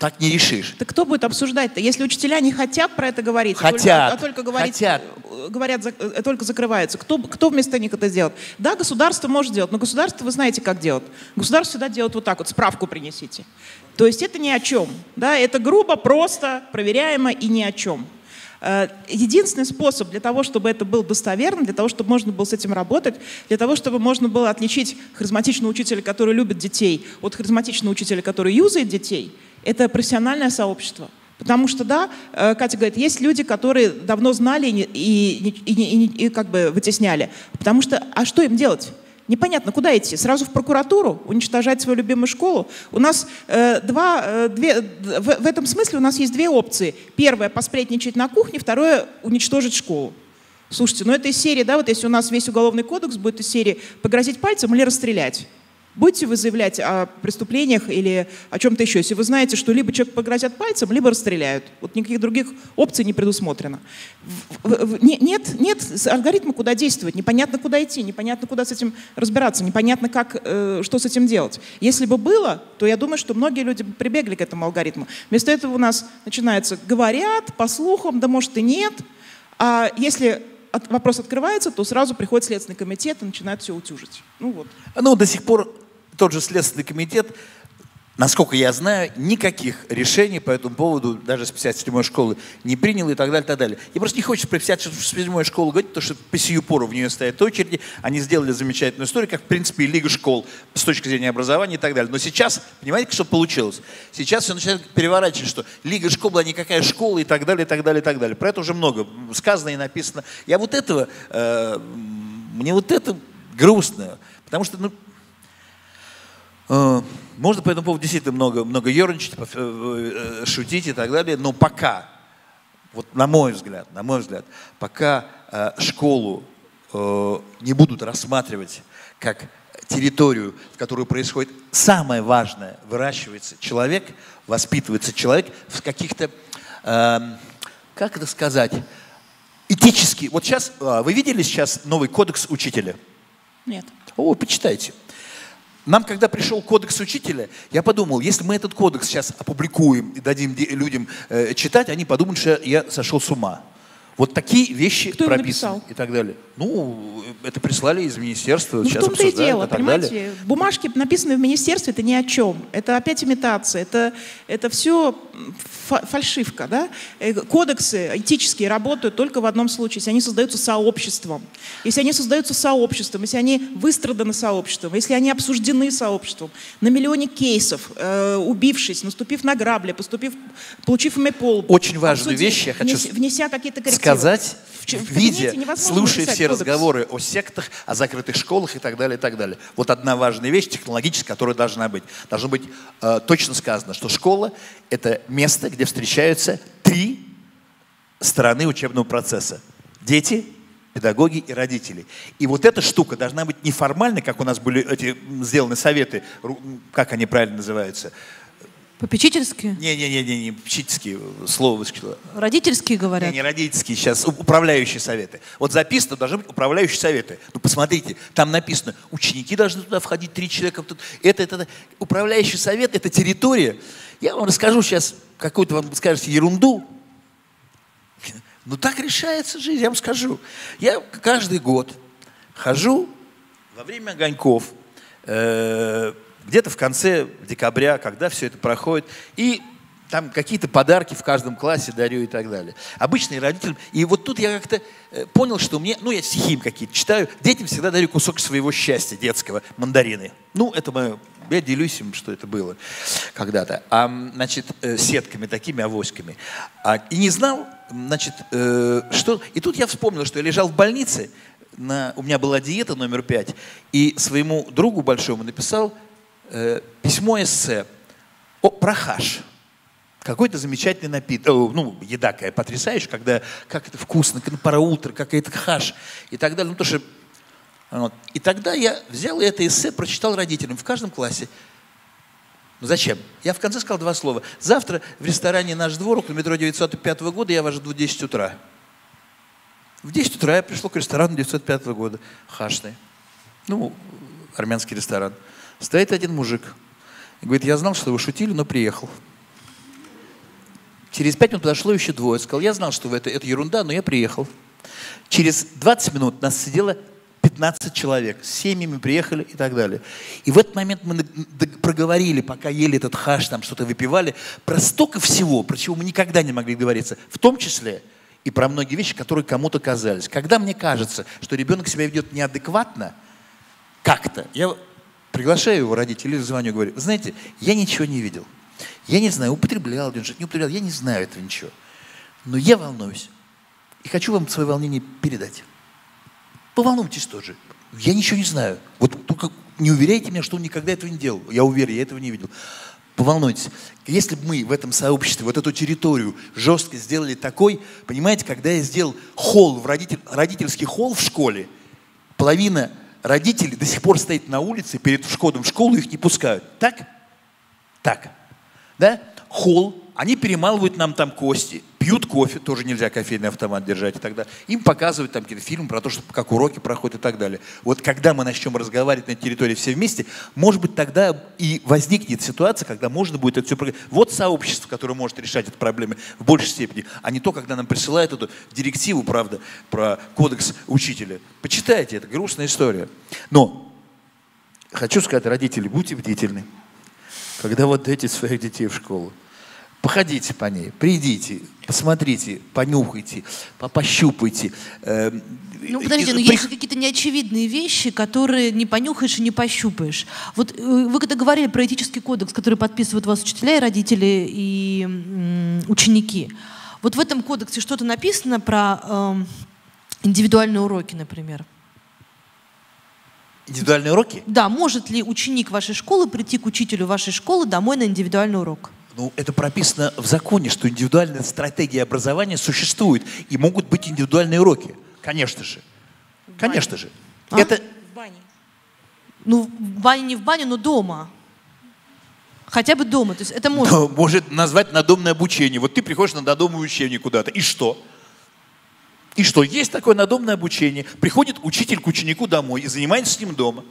так не решишь. Так кто будет обсуждать-то? Если учителя не хотят про это говорить, хотят, а только, а только говорить, хотят. Э, говорят, э, только закрываются, кто, кто вместо них это сделает? Да, государство может делать, но государство, вы знаете, как делать. Государство всегда делает вот так вот, справку принесите. То есть это ни о чем. Да? Это грубо, просто, проверяемо и ни о чем. Э, единственный способ для того, чтобы это был достоверно, для того, чтобы можно было с этим работать, для того, чтобы можно было отличить харизматичного учителя, который любит детей, от харизматичного учителя, который юзает детей, это профессиональное сообщество. Потому что, да, э, Катя говорит, есть люди, которые давно знали и, и, и, и, и как бы вытесняли. Потому что, а что им делать? Непонятно, куда идти? Сразу в прокуратуру, уничтожать свою любимую школу? У нас э, два, э, две, в, в этом смысле у нас есть две опции. Первое – посплетничать на кухне, второе – уничтожить школу. Слушайте, ну это из серии, да, вот если у нас весь уголовный кодекс будет из серии погрозить пальцем или расстрелять. Будете вы заявлять о преступлениях или о чем-то еще, если вы знаете, что либо человек погрозят пальцем, либо расстреляют. Вот никаких других опций не предусмотрено. Нет, нет алгоритма, куда действовать, непонятно, куда идти, непонятно, куда с этим разбираться, непонятно, как, э, что с этим делать. Если бы было, то я думаю, что многие люди бы прибегли к этому алгоритму. Вместо этого у нас начинается говорят, по слухам, да может и нет. А если вопрос открывается, то сразу приходит Следственный комитет и начинает все утюжить. Ну вот. Ну, до сих пор тот же Следственный комитет, насколько я знаю, никаких решений по этому поводу даже с 57-й школы не принял и так далее, и так далее. И просто не хочется про 57-ю школу говорить, потому что по сию пору в нее стоят очереди, они сделали замечательную историю, как, в принципе, и Лига школ с точки зрения образования и так далее. Но сейчас, понимаете, что получилось? Сейчас все начинает переворачивать, что Лига школ была никакая школа и так далее, и так далее, и так далее. Про это уже много сказано и написано. Я вот этого, э, мне вот это грустно, потому что, ну, можно по этому поводу действительно много, много ерничать, э, э, шутить и так далее, но пока, вот на мой взгляд, на мой взгляд, пока школу не будут рассматривать как территорию, в которой происходит самое важное, выращивается человек, воспитывается человек в каких-то, эм, как это сказать, этически. Вот сейчас, вы видели сейчас новый кодекс учителя? Нет. О, почитайте. Нам, когда пришел кодекс учителя, я подумал, если мы этот кодекс сейчас опубликуем и дадим людям э, читать, они подумают, что я сошел с ума. Вот такие вещи Кто прописаны и так далее. Ну, это прислали из министерства, ну, сейчас в том-то и дело, понимаете? Далее. Бумажки, написанные в министерстве, это ни о чем. Это опять имитация, это, это все фальшивка. Да? Э, кодексы этические работают только в одном случае, если они создаются сообществом. Если они создаются сообществом, если они выстраданы сообществом, если они обсуждены сообществом, на миллионе кейсов, э, убившись, наступив на грабли, поступив, получив ими пол. Очень важную вещь я хочу внеся какие-то коррективы. Сказать, в, виде, слушая все кодекс. разговоры о сектах, о закрытых школах и так далее, и так далее. Вот одна важная вещь технологическая, которая должна быть. Должно быть э, точно сказано, что школа – это место, где встречаются три стороны учебного процесса. Дети, педагоги и родители. И вот эта штука должна быть неформальной, как у нас были эти сделаны советы, как они правильно называются – Попечительские? Не-не-не, не попечительские, слово выскочило. Родительские говорят? Не, не родительские, сейчас управляющие советы. Вот записано, должны быть управляющие советы. Ну, посмотрите, там написано, ученики должны туда входить, три человека. Тут, это, это, это. Управляющий совет – это территория. Я вам расскажу сейчас какую-то, вам скажете, ерунду. Ну, так решается жизнь, я вам скажу. Я каждый год хожу во время огоньков, э где-то в конце декабря, когда все это проходит, и там какие-то подарки в каждом классе дарю и так далее. Обычные родители. И вот тут я как-то э, понял, что мне, ну, я стихи им какие-то читаю, детям всегда дарю кусок своего счастья детского, мандарины. Ну, это мое, я делюсь им, что это было когда-то. А, значит, э, сетками такими, авоськами. А, и не знал, значит, э, что... И тут я вспомнил, что я лежал в больнице, на, у меня была диета номер пять, и своему другу большому написал э, письмо эссе о, хаш. Какой-то замечательный напиток, ну, еда какая потрясающая, когда как это вкусно, как пора утра, какая-то хаш и так далее. Ну, то, что вот. И тогда я взял это эссе, прочитал родителям в каждом классе. Ну зачем? Я в конце сказал два слова. Завтра в ресторане «Наш двор» около метро 905 года я вас жду в 10 утра. В 10 утра я пришел к ресторану 905 года. Хашный. Ну, армянский ресторан. Стоит один мужик. И говорит, я знал, что вы шутили, но приехал. Через пять минут подошло еще двое. Сказал, я знал, что вы это, это ерунда, но я приехал. Через 20 минут нас сидело 15 человек, с семьями приехали и так далее. И в этот момент мы проговорили, пока ели этот хаш, там что-то выпивали, про столько всего, про чего мы никогда не могли говориться, в том числе и про многие вещи, которые кому-то казались. Когда мне кажется, что ребенок себя ведет неадекватно, как-то, я приглашаю его родителей, звоню, говорю, знаете, я ничего не видел. Я не знаю, употреблял он не употреблял, я не знаю этого ничего. Но я волнуюсь. И хочу вам свое волнение передать. Поволнуйтесь тоже. Я ничего не знаю. Вот только не уверяйте меня, что он никогда этого не делал. Я уверен, я этого не видел. Поволнуйтесь. Если бы мы в этом сообществе вот эту территорию жестко сделали такой, понимаете, когда я сделал холл, в родитель, родительский холл в школе, половина родителей до сих пор стоит на улице перед входом в школу, их не пускают. Так? Так. Да? Холл, они перемалывают нам там кости, пьют кофе, тоже нельзя кофейный автомат держать и так далее. Им показывают там какие-то фильмы про то, что, как уроки проходят и так далее. Вот когда мы начнем разговаривать на территории все вместе, может быть, тогда и возникнет ситуация, когда можно будет это все... Вот сообщество, которое может решать эти проблемы в большей степени, а не то, когда нам присылают эту директиву, правда, про кодекс учителя. Почитайте, это грустная история. Но хочу сказать, родители, будьте бдительны. Когда вы отдаете своих детей в школу, Походите по ней, придите, посмотрите, понюхайте, пощупайте. Эм, ну, подождите, но есть какие-то неочевидные вещи, которые не понюхаешь и не пощупаешь. Вот э, вы когда говорили про этический кодекс, который подписывают вас учителя и родители и ученики, вот в этом кодексе что-то написано про э, индивидуальные уроки, например? Индивидуальные уроки? Да, может ли ученик вашей школы прийти к учителю вашей школы домой на индивидуальный урок? Ну, это прописано в законе, что индивидуальная стратегия образования существует, и могут быть индивидуальные уроки. Конечно же. Конечно же. А? Это... В бане. Ну, в бане не в бане, но дома. Хотя бы дома. То есть это может... Но может назвать надомное обучение. Вот ты приходишь на надомное обучение куда-то. И что? И что? Есть такое надомное обучение. Приходит учитель к ученику домой и занимается с ним дома.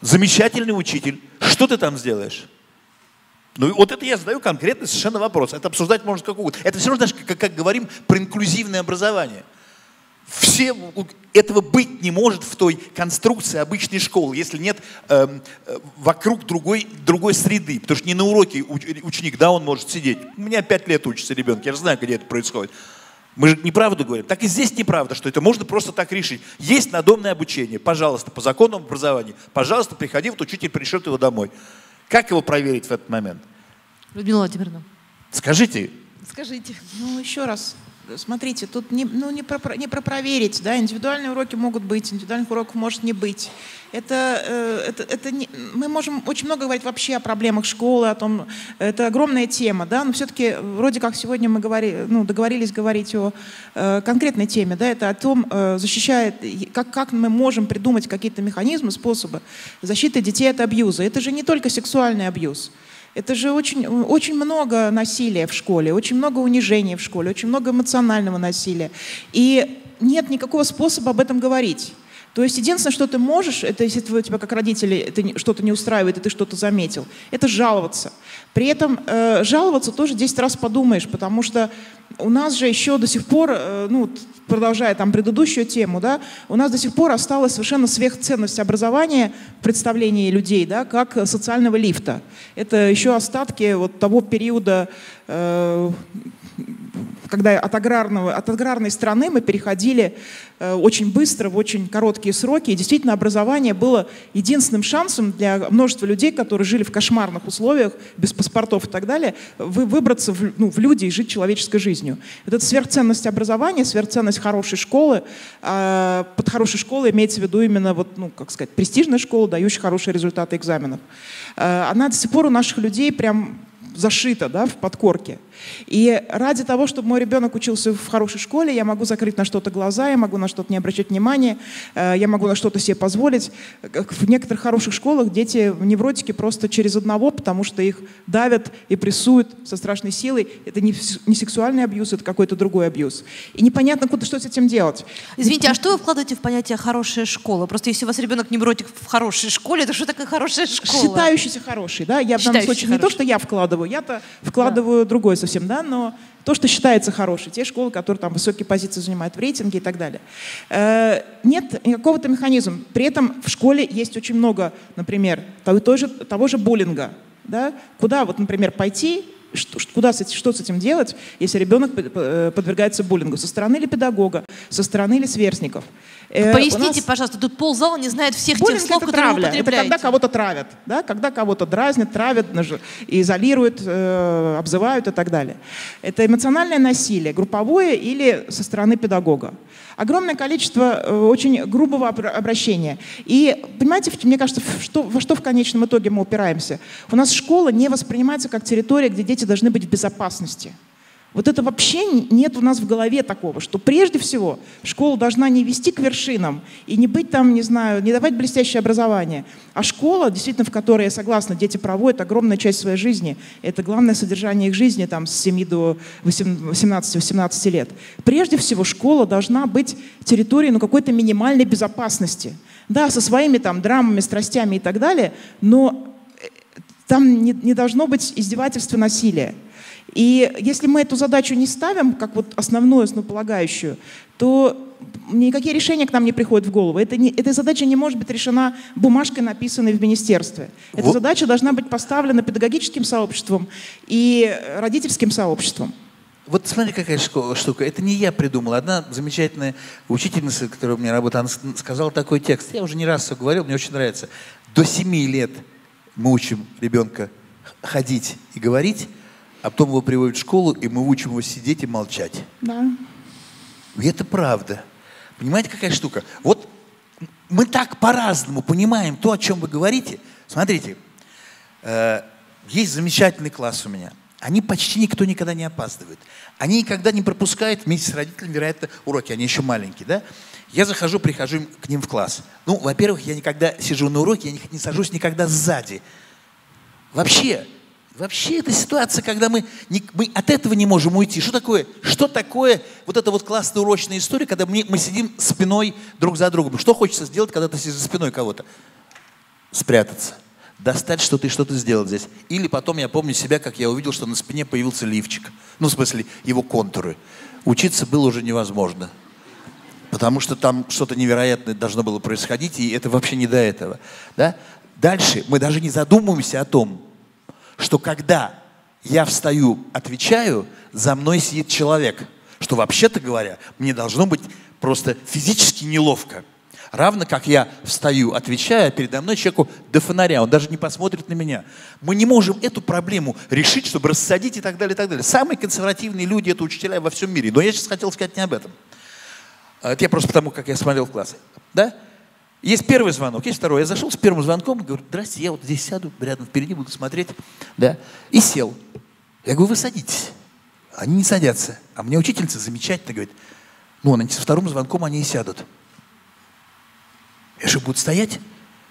Замечательный учитель. Что ты там сделаешь? Ну вот это я задаю конкретный совершенно вопрос. Это обсуждать можно как угодно. Это все равно, даже, как, как говорим, про инклюзивное образование. Все, этого быть не может в той конструкции обычной школы, если нет э, вокруг другой, другой среды. Потому что не на уроке ученик, да, он может сидеть. У меня пять лет учится ребенок, я же знаю, где это происходит. Мы же неправду говорим. Так и здесь неправда, что это можно просто так решить. Есть надомное обучение. Пожалуйста, по закону об образовании. Пожалуйста, приходи, вот учитель пришлет его домой. Как его проверить в этот момент? Людмила Владимировна. Скажите. Скажите. Ну, еще раз. Смотрите, тут не, ну, не, про, не про проверить, да, индивидуальные уроки могут быть, индивидуальных уроков может не быть. Это, э, это, это не, мы можем очень много говорить вообще о проблемах школы, о том, это огромная тема, да, но все-таки вроде как сегодня мы говори, ну, договорились говорить о э, конкретной теме, да, это о том, э, защищает, как, как мы можем придумать какие-то механизмы, способы защиты детей от абьюза. Это же не только сексуальный абьюз. Это же очень, очень много насилия в школе, очень много унижения в школе, очень много эмоционального насилия. И нет никакого способа об этом говорить. То есть единственное, что ты можешь, это если у тебя как родители что-то не устраивает, и ты что-то заметил, это жаловаться. При этом э, жаловаться тоже 10 раз подумаешь, потому что у нас же еще до сих пор, э, ну, продолжая там предыдущую тему, да, у нас до сих пор осталась совершенно сверхценность образования в представлении людей, да, как социального лифта. Это еще остатки вот того периода э, когда от, аграрного, от аграрной страны мы переходили э, очень быстро, в очень короткие сроки, и действительно образование было единственным шансом для множества людей, которые жили в кошмарных условиях, без паспортов и так далее, вы, выбраться в, ну, в люди и жить человеческой жизнью. Это сверхценность образования, сверхценность хорошей школы. Э, под хорошей школой имеется в виду именно, вот, ну, как сказать, престижная школа, дающая хорошие результаты экзаменов. Э, она до сих пор у наших людей прям зашито да, в подкорке. И ради того, чтобы мой ребенок учился в хорошей школе, я могу закрыть на что-то глаза, я могу на что-то не обращать внимания, э, я могу на что-то себе позволить. В некоторых хороших школах дети невротики просто через одного, потому что их давят и прессуют со страшной силой. Это не, не сексуальный абьюз, это какой-то другой абьюз. И непонятно, куда, что с этим делать. Извините, а что вы вкладываете в понятие «хорошая школа»? Просто если у вас ребенок невротик в хорошей школе, то что такое хорошая школа? Считающийся хороший, да? Я в данном случае не то, что я вкладываю, я-то вкладываю да. другое совсем, да, но то, что считается хорошей, те школы, которые там высокие позиции занимают в рейтинге и так далее. Э, нет какого-то механизма. При этом в школе есть очень много, например, того, того, же, того же буллинга, да? Куда вот, например, пойти что, куда с, что с этим делать, если ребенок э, подвергается буллингу? Со стороны ли педагога, со стороны ли сверстников? Э, Поясните, нас... пожалуйста, тут ползала не знает всех Буллинг тех слов, это которые травля. вы Это когда кого-то травят, да? когда кого-то дразнят, травят, изолируют, э, обзывают и так далее. Это эмоциональное насилие, групповое или со стороны педагога огромное количество э, очень грубого обращения. И, понимаете, мне кажется, что, во что в конечном итоге мы упираемся? У нас школа не воспринимается как территория, где дети должны быть в безопасности. Вот это вообще нет у нас в голове такого, что прежде всего школа должна не вести к вершинам и не быть там, не знаю, не давать блестящее образование, а школа, действительно, в которой, я согласна, дети проводят огромную часть своей жизни, это главное содержание их жизни там, с 7 до 18-18 лет. Прежде всего школа должна быть территорией ну, какой-то минимальной безопасности. Да, со своими там драмами, страстями и так далее, но э, там не, не должно быть издевательства, насилия. И если мы эту задачу не ставим, как вот основную, основополагающую, то никакие решения к нам не приходят в голову. Это не, эта задача не может быть решена бумажкой, написанной в министерстве. Эта вот. задача должна быть поставлена педагогическим сообществом и родительским сообществом. Вот смотри, какая штука. Это не я придумал. Одна замечательная учительница, которая у меня работала, она сказала такой текст. Я уже не раз все говорил, мне очень нравится. До семи лет мы учим ребенка ходить и говорить, а потом его приводят в школу, и мы учим его сидеть и молчать. Да. И это правда. Понимаете, какая штука? Вот мы так по-разному понимаем то, о чем вы говорите. Смотрите, э, есть замечательный класс у меня. Они почти никто никогда не опаздывает. Они никогда не пропускают вместе с родителями, вероятно, уроки. Они еще маленькие, да? Я захожу, прихожу к ним в класс. Ну, во-первых, я никогда сижу на уроке, я не, не сажусь никогда сзади. Вообще, Вообще это ситуация, когда мы, не, мы от этого не можем уйти. Что такое? Что такое вот эта вот классная урочная история, когда мы, мы сидим спиной друг за другом? Что хочется сделать, когда ты сидишь за спиной кого-то? Спрятаться. Достать что-то и что-то сделать здесь. Или потом я помню себя, как я увидел, что на спине появился лифчик. Ну, в смысле, его контуры. Учиться было уже невозможно. Потому что там что-то невероятное должно было происходить, и это вообще не до этого. Да? Дальше мы даже не задумываемся о том, что когда я встаю, отвечаю, за мной сидит человек. Что вообще-то говоря, мне должно быть просто физически неловко. Равно как я встаю, отвечаю, а передо мной человеку до фонаря, он даже не посмотрит на меня. Мы не можем эту проблему решить, чтобы рассадить и так далее, и так далее. Самые консервативные люди – это учителя во всем мире. Но я сейчас хотел сказать не об этом. Это я просто потому, как я смотрел в классы. Да? Есть первый звонок, есть второй. Я зашел с первым звонком, говорю, здрасте, я вот здесь сяду, рядом впереди буду смотреть. Да? И сел. Я говорю, вы садитесь. Они не садятся. А мне учительница замечательно говорит, ну, они со вторым звонком они и сядут. Я же буду стоять?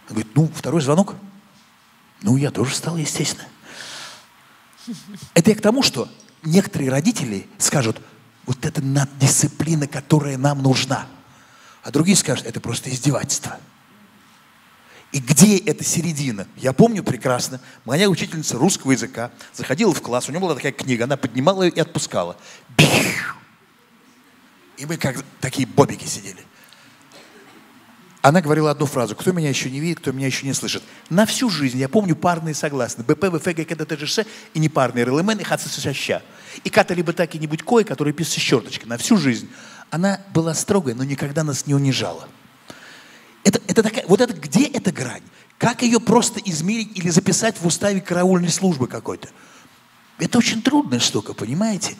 Она говорит, ну, второй звонок. Ну, я тоже встал, естественно. Это я к тому, что некоторые родители скажут, вот это наддисциплина, которая нам нужна – а другие скажут, это просто издевательство. И где эта середина? Я помню прекрасно, моя учительница русского языка заходила в класс, у нее была такая книга, она поднимала ее и отпускала. И мы как такие бобики сидели. Она говорила одну фразу, кто меня еще не видит, кто меня еще не слышит. На всю жизнь я помню парные согласные. БП, ВФ, ГКДТЖШ и непарные РЛМН и ХЦСШ. И ката-либо так и нибудь кое, который пишется с черточкой. На всю жизнь. Она была строгой, но никогда нас не унижала. Это, это такая, вот это, где эта грань? Как ее просто измерить или записать в уставе караульной службы какой-то? Это очень трудная штука, понимаете?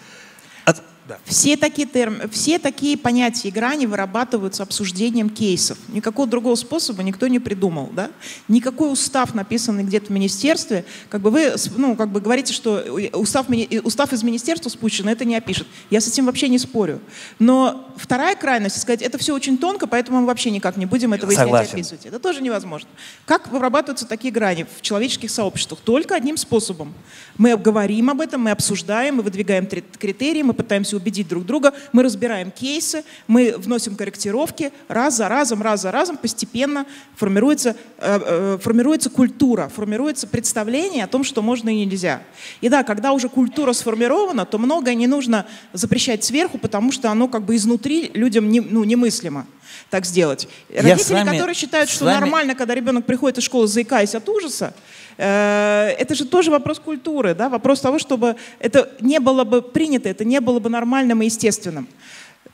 От, Да. Все такие, терм... все такие понятия и грани вырабатываются обсуждением кейсов. Никакого другого способа никто не придумал. Да? Никакой устав, написанный где-то в министерстве, как бы вы ну, как бы говорите, что устав, устав из министерства спущен, это не опишет. Я с этим вообще не спорю. Но вторая крайность, сказать, это все очень тонко, поэтому мы вообще никак не будем это выяснять Согласен. и описывать. Это тоже невозможно. Как вырабатываются такие грани в человеческих сообществах? Только одним способом. Мы говорим об этом, мы обсуждаем, мы выдвигаем критерии, мы пытаемся убедить друг друга, мы разбираем кейсы, мы вносим корректировки, раз за разом, раз за разом постепенно формируется, э, э, формируется культура, формируется представление о том, что можно и нельзя. И да, когда уже культура сформирована, то многое не нужно запрещать сверху, потому что оно как бы изнутри людям не, ну, немыслимо так сделать. Я Родители, вами, которые считают, что вами... нормально, когда ребенок приходит из школы, заикаясь от ужаса, это же тоже вопрос культуры, да? вопрос того, чтобы это не было бы принято, это не было бы нормальным и естественным.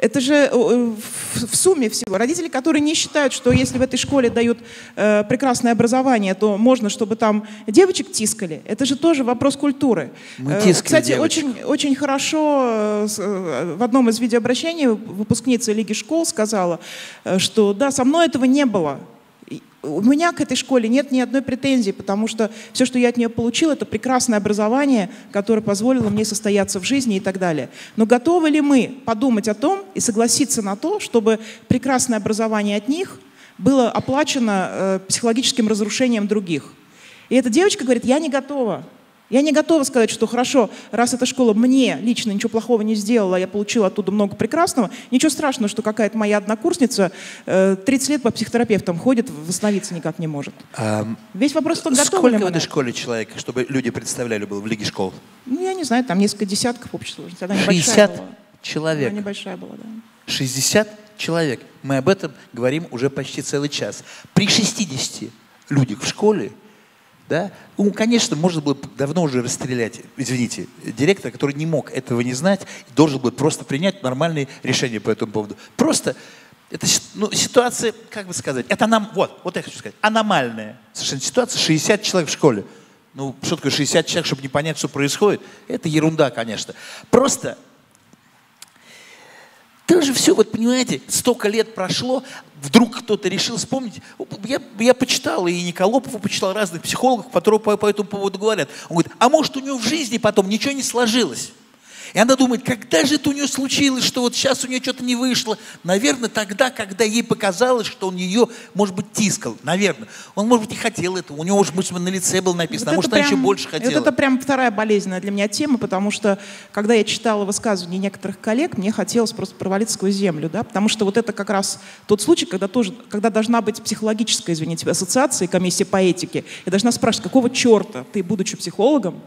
Это же э, в сумме всего. Родители, которые не считают, что если в этой школе дают э, прекрасное образование, то можно, чтобы там девочек тискали. Это же тоже вопрос культуры. Мы тискали Кстати, девочек. очень, очень хорошо в одном из видеообращений выпускница Лиги школ сказала, что да, со мной этого не было у меня к этой школе нет ни одной претензии, потому что все, что я от нее получил, это прекрасное образование, которое позволило мне состояться в жизни и так далее. Но готовы ли мы подумать о том и согласиться на то, чтобы прекрасное образование от них было оплачено э, психологическим разрушением других? И эта девочка говорит, я не готова. Я не готова сказать, что хорошо, раз эта школа мне лично ничего плохого не сделала, я получила оттуда много прекрасного, ничего страшного, что какая-то моя однокурсница 30 э, лет по психотерапевтам ходит, восстановиться никак не может. А, Весь вопрос в том, готовы Сколько ли в этой школе человек, чтобы люди представляли, было в Лиге школ? Ну, я не знаю, там несколько десятков общей сложности. Она 60 была. человек? Она небольшая была, да. 60 человек. Мы об этом говорим уже почти целый час. При 60 людях в школе да? Ну, конечно, можно было давно уже расстрелять, извините, директора, который не мог этого не знать, должен был просто принять нормальные решения по этому поводу. Просто это ну, ситуация, как бы сказать, это нам, вот, вот я хочу сказать, аномальная совершенно ситуация, 60 человек в школе. Ну, что такое 60 человек, чтобы не понять, что происходит? Это ерунда, конечно. Просто тоже все, вот понимаете, столько лет прошло, вдруг кто-то решил вспомнить. Я, я почитал, и Николопова почитал разных психологов, которые по, по этому поводу говорят. Он говорит, а может у него в жизни потом ничего не сложилось? И она думает, когда же это у нее случилось, что вот сейчас у нее что-то не вышло. Наверное, тогда, когда ей показалось, что он ее, может быть, тискал. Наверное. Он, может быть, и хотел этого. У него, может быть, на лице было написано, вот а может, прям, она еще больше хотела. Вот это прям вторая болезненная для меня тема, потому что, когда я читала высказывания некоторых коллег, мне хотелось просто провалиться сквозь землю, да, потому что вот это как раз тот случай, когда тоже, когда должна быть психологическая, извините, ассоциация, комиссия по этике, и должна спрашивать, какого черта ты, будучи психологом,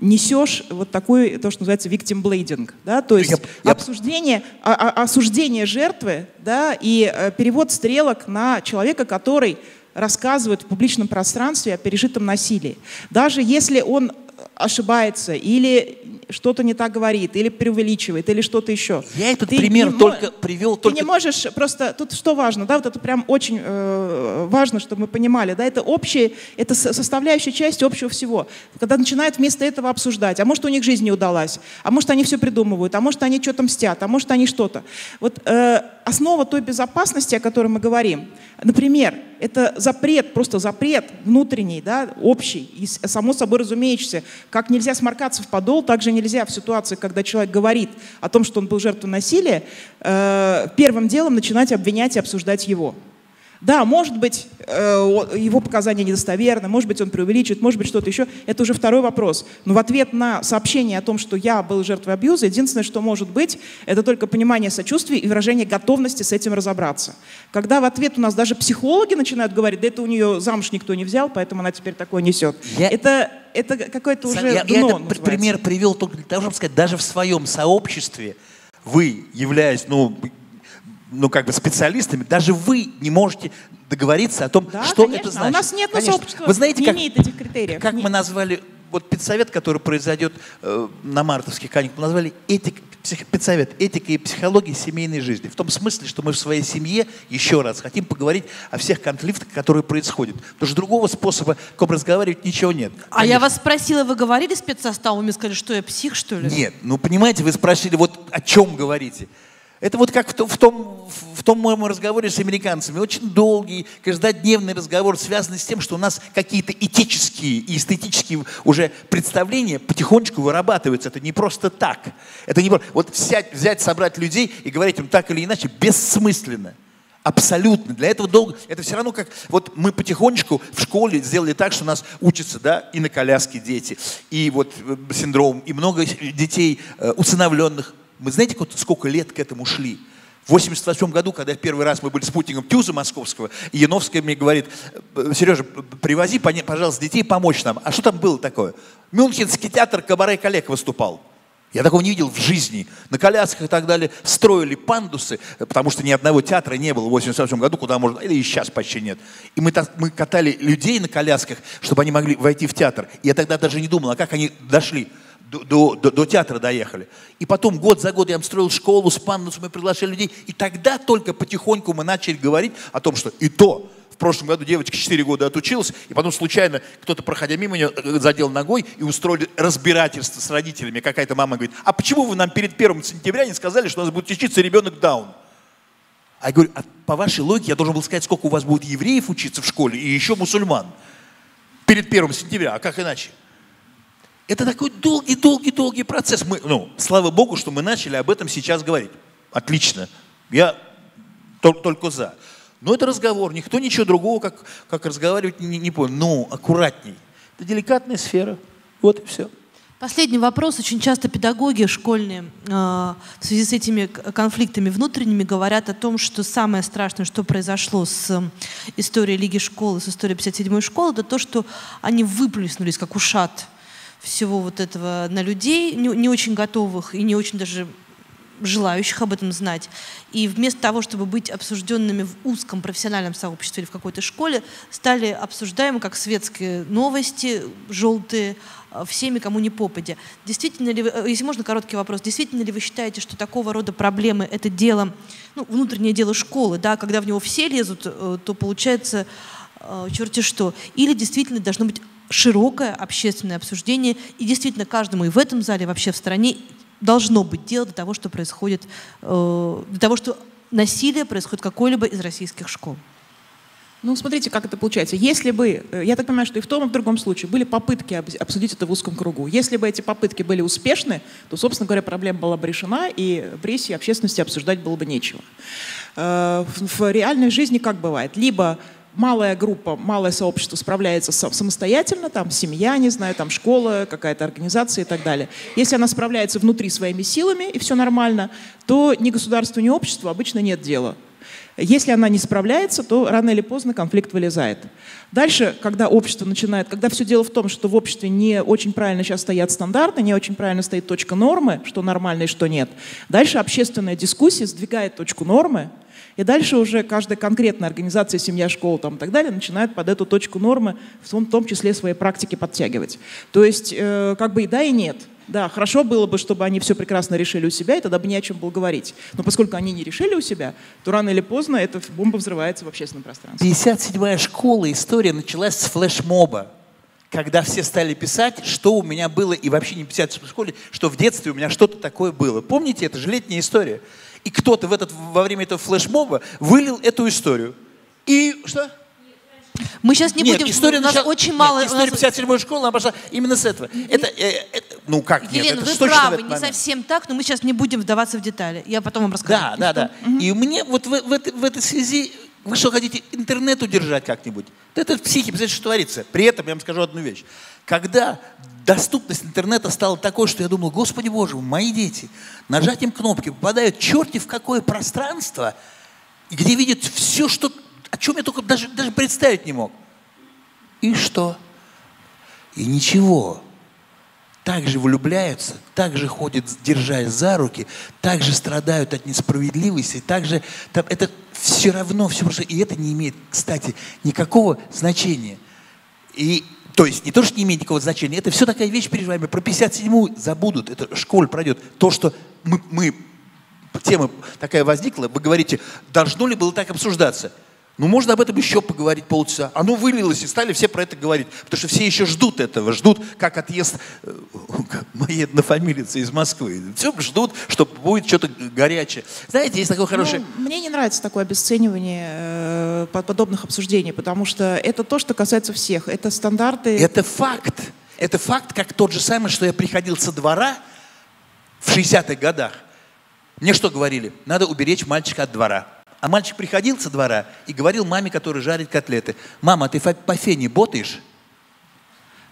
несешь вот такой, то, что называется victim blading, да, то есть я, я... обсуждение, а, а, осуждение жертвы, да, и э, перевод стрелок на человека, который рассказывает в публичном пространстве о пережитом насилии. Даже если он ошибается или что-то не так говорит, или преувеличивает, или что-то еще. Я этот ты пример только привел. Ты не можешь просто... Тут что важно, да, вот это прям очень э, важно, чтобы мы понимали, да, это общее, это составляющая часть общего всего. Когда начинают вместо этого обсуждать, а может у них жизнь не удалась, а может они все придумывают, а может они что-то мстят, а может они что-то. Вот э, основа той безопасности, о которой мы говорим, например, это запрет, просто запрет внутренний, да, общий, и само собой разумеющийся, как нельзя сморкаться в подол, так же нельзя в ситуации, когда человек говорит о том, что он был жертвой насилия, э, первым делом начинать обвинять и обсуждать его. Да, может быть, э, его показания недостоверны, может быть, он преувеличивает, может быть, что-то еще. Это уже второй вопрос. Но в ответ на сообщение о том, что я был жертвой абьюза, единственное, что может быть, это только понимание сочувствия и выражение готовности с этим разобраться. Когда в ответ у нас даже психологи начинают говорить, да это у нее замуж никто не взял, поэтому она теперь такое несет. Я... Это, это какое-то уже я, дно. Я этот пример привел только для того, чтобы сказать, даже в своем сообществе вы, являясь, ну, ну, как бы специалистами, даже вы не можете договориться о том, да, что конечно. это значит. А у нас нет конечно. сообщества, вы знаете, не как, имеет этих критериев. Как не... мы назвали вот педсовет, который произойдет э, на мартовских каникулах, назвали этик, псих, педсовет «Этика и психология семейной жизни». В том смысле, что мы в своей семье, еще раз, хотим поговорить о всех конфликтах, которые происходят. Потому что другого способа, как разговаривать, ничего нет. А я вас спросила, вы говорили спецсоставом и сказали, что я псих, что ли? Нет, ну понимаете, вы спросили, вот о чем говорите. Это вот как в том, в том, моем разговоре с американцами. Очень долгий, каждодневный разговор, связанный с тем, что у нас какие-то этические и эстетические уже представления потихонечку вырабатываются. Это не просто так. Это не просто... Вот взять, взять, собрать людей и говорить им так или иначе бессмысленно. Абсолютно. Для этого долго. Это все равно как вот мы потихонечку в школе сделали так, что нас учатся, да, и на коляске дети, и вот э, синдром, и много детей э, усыновленных мы знаете, сколько лет к этому шли? В 88 году, когда первый раз мы были спутником Тюза Московского, и Яновская мне говорит, «Э, Сережа, привози, пожалуйста, детей помочь нам. А что там было такое? Мюнхенский театр Кабаре Коллег выступал. Я такого не видел в жизни. На колясках и так далее строили пандусы, потому что ни одного театра не было в 88 году, куда можно, и сейчас почти нет. И мы, мы катали людей на колясках, чтобы они могли войти в театр. Я тогда даже не думал, а как они дошли до, до, до, театра доехали. И потом год за год я строил школу с пандусом, мы приглашали людей. И тогда только потихоньку мы начали говорить о том, что и то, в прошлом году девочка 4 года отучилась, и потом случайно кто-то, проходя мимо нее, э, задел ногой и устроили разбирательство с родителями. Какая-то мама говорит, а почему вы нам перед первым сентября не сказали, что у нас будет учиться ребенок Даун? А я говорю, а по вашей логике я должен был сказать, сколько у вас будет евреев учиться в школе и еще мусульман. Перед первым сентября, а как иначе? Это такой долгий-долгий-долгий процесс. Мы, ну, слава Богу, что мы начали об этом сейчас говорить. Отлично. Я только за. Но это разговор. Никто ничего другого, как, как разговаривать, не, не понял. Ну, аккуратней. Это деликатная сфера. Вот и все. Последний вопрос. Очень часто педагоги школьные э, в связи с этими конфликтами внутренними говорят о том, что самое страшное, что произошло с историей Лиги школы, с историей 57-й школы, это то, что они выплеснулись, как ушат всего вот этого на людей, не, не очень готовых и не очень даже желающих об этом знать. И вместо того, чтобы быть обсужденными в узком профессиональном сообществе или в какой-то школе, стали обсуждаемы как светские новости, желтые, э, всеми, кому не попадя. Действительно ли вы, э, если можно короткий вопрос, действительно ли вы считаете, что такого рода проблемы это дело, ну, внутреннее дело школы, да, когда в него все лезут, э, то получается черти что. Или действительно должно быть широкое общественное обсуждение, и действительно каждому и в этом зале, вообще в стране должно быть дело для того, что происходит, э, для того, что насилие происходит какой-либо из российских школ. Ну, смотрите, как это получается. Если бы, э, я так понимаю, что и в том, и в другом случае были попытки обсудить это в узком кругу. Если бы эти попытки были успешны, то, собственно говоря, проблема была бы решена, и в прессе и общественности обсуждать было бы нечего. Э, в реальной жизни как бывает? Либо малая группа, малое сообщество справляется самостоятельно, там семья, не знаю, там школа, какая-то организация и так далее. Если она справляется внутри своими силами и все нормально, то ни государству, ни обществу обычно нет дела. Если она не справляется, то рано или поздно конфликт вылезает. Дальше, когда общество начинает, когда все дело в том, что в обществе не очень правильно сейчас стоят стандарты, не очень правильно стоит точка нормы, что нормально и что нет, дальше общественная дискуссия сдвигает точку нормы, и дальше уже каждая конкретная организация, семья, школа там, и так далее начинает под эту точку нормы в том, в том числе свои практики подтягивать. То есть э, как бы и да, и нет. Да, хорошо было бы, чтобы они все прекрасно решили у себя, и тогда бы не о чем было говорить. Но поскольку они не решили у себя, то рано или поздно эта бомба взрывается в общественном пространстве. 57-я школа, история началась с флешмоба когда все стали писать, что у меня было, и вообще не писать в школе, что в детстве у меня что-то такое было. Помните, это же летняя история. И кто-то в этот, во время этого флешмоба вылил эту историю. И что? Мы сейчас не нет, будем... История у нас начала, очень мало... Нет, история 57-й школы, она пошла именно с этого. Это, э, это, ну как нет, Елена, это вы правы, не совсем так, но мы сейчас не будем вдаваться в детали. Я потом вам расскажу. Да, да, да. Угу. И мне вот в, в, этой, в этой связи... Вы что, хотите интернет удержать как-нибудь? Это в психике, представляете, что творится. При этом я вам скажу одну вещь. Когда доступность интернета стала такой, что я думал, Господи Боже, мои дети нажатием кнопки попадают черти в какое пространство, где видят все, что, о чем я только даже, даже представить не мог. И что? И ничего. Так же влюбляются, так же ходят, держась за руки, так же страдают от несправедливости, так же, там, это все равно, все просто, и это не имеет, кстати, никакого значения. И то есть не то, что не имеет никакого значения, это все такая вещь переживаемая. Про 57-ю забудут, это школе пройдет. То, что мы, мы, тема такая возникла, вы говорите, должно ли было так обсуждаться? Ну, можно об этом еще поговорить полчаса. Оно вылилось, и стали все про это говорить. Потому что все еще ждут этого, ждут, как отъезд э, моей однофамилицы из Москвы. Все ждут, что будет что-то горячее. Знаете, есть такое хорошее... Ну, мне не нравится такое обесценивание э, подобных обсуждений, потому что это то, что касается всех. Это стандарты... Это факт. Это факт, как тот же самый, что я приходил со двора в 60-х годах. Мне что говорили? Надо уберечь мальчика от двора. А мальчик приходил со двора и говорил маме, которая жарит котлеты, «Мама, ты по фене ботаешь?»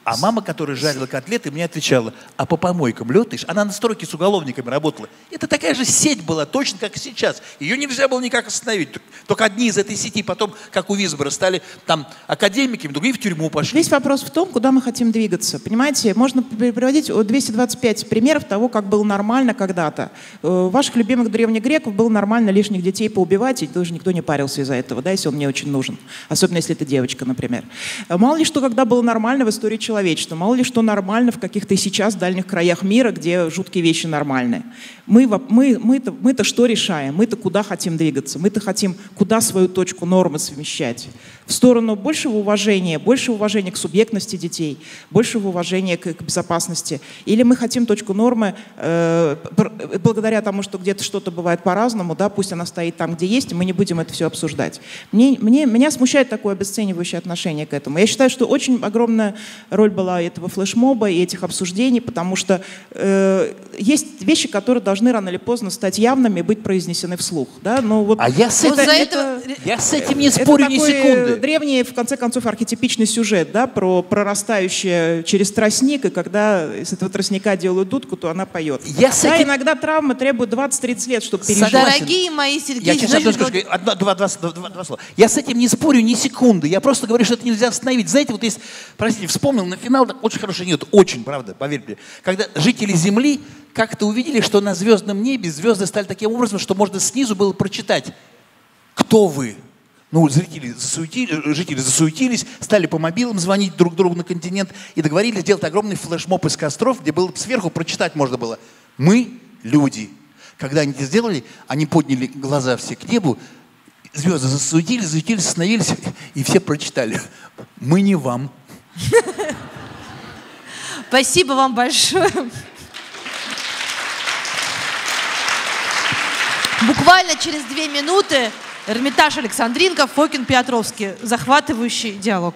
А мама, которая жарила котлеты, мне отвечала, а по помойкам летаешь? Она на стройке с уголовниками работала. Это такая же сеть была, точно как и сейчас. Ее нельзя было никак остановить. Только одни из этой сети потом, как у Висбора, стали там академиками, другие в тюрьму пошли. Весь вопрос в том, куда мы хотим двигаться. Понимаете, можно приводить 225 примеров того, как было нормально когда-то. Э, ваших любимых древних греков было нормально лишних детей поубивать, и тоже никто не парился из-за этого, да, если он мне очень нужен. Особенно, если это девочка, например. Мало ли что, когда было нормально в истории человека человечества. Мало ли что нормально в каких-то сейчас дальних краях мира, где жуткие вещи нормальные. Мы, мы, мы-то, мы-то что решаем? Мы-то куда хотим двигаться? Мы-то хотим куда свою точку нормы совмещать? В сторону большего уважения, большего уважения к субъектности детей, большего уважения к, к безопасности? Или мы хотим точку нормы э, благодаря тому, что где-то что-то бывает по-разному, да, пусть она стоит там, где есть, и мы не будем это все обсуждать. Мне, мне, меня смущает такое обесценивающее отношение к этому. Я считаю, что очень огромная роль была этого флешмоба и этих обсуждений, потому что э, есть вещи, которые должны рано или поздно стать явными и быть произнесены вслух. Да? Но вот, а я с, вот это, это, я с этим не спорю ни секунды. Древний, в конце концов, архетипичный сюжет да, про прорастающее через тростник, и когда из этого тростника делают дудку, то она поет. Я да, этим... иногда травмы требуют 20-30 лет, чтобы пережить. Дорогие мои Сергей, я сейчас одну скажу, одно, два, два, два, два, два слова. Я с этим не спорю ни секунды. Я просто говорю, что это нельзя остановить. Знаете, вот есть, простите, вспомнил на финал, очень хороший анекдот, очень, правда, поверьте мне. Когда жители Земли как-то увидели, что на звездном небе звезды стали таким образом, что можно снизу было прочитать, кто вы. Ну, зрители засуетили, жители засуетились, стали по мобилам звонить друг другу на континент и договорились сделать огромный флешмоб из костров, где было сверху прочитать можно было. Мы люди. Когда они это сделали, они подняли глаза все к небу, звезды засуетились, засуетились, остановились, и все прочитали. Мы не вам. Спасибо вам большое. Буквально через две минуты Эрмитаж Александринка, Фокин Петровский. Захватывающий диалог.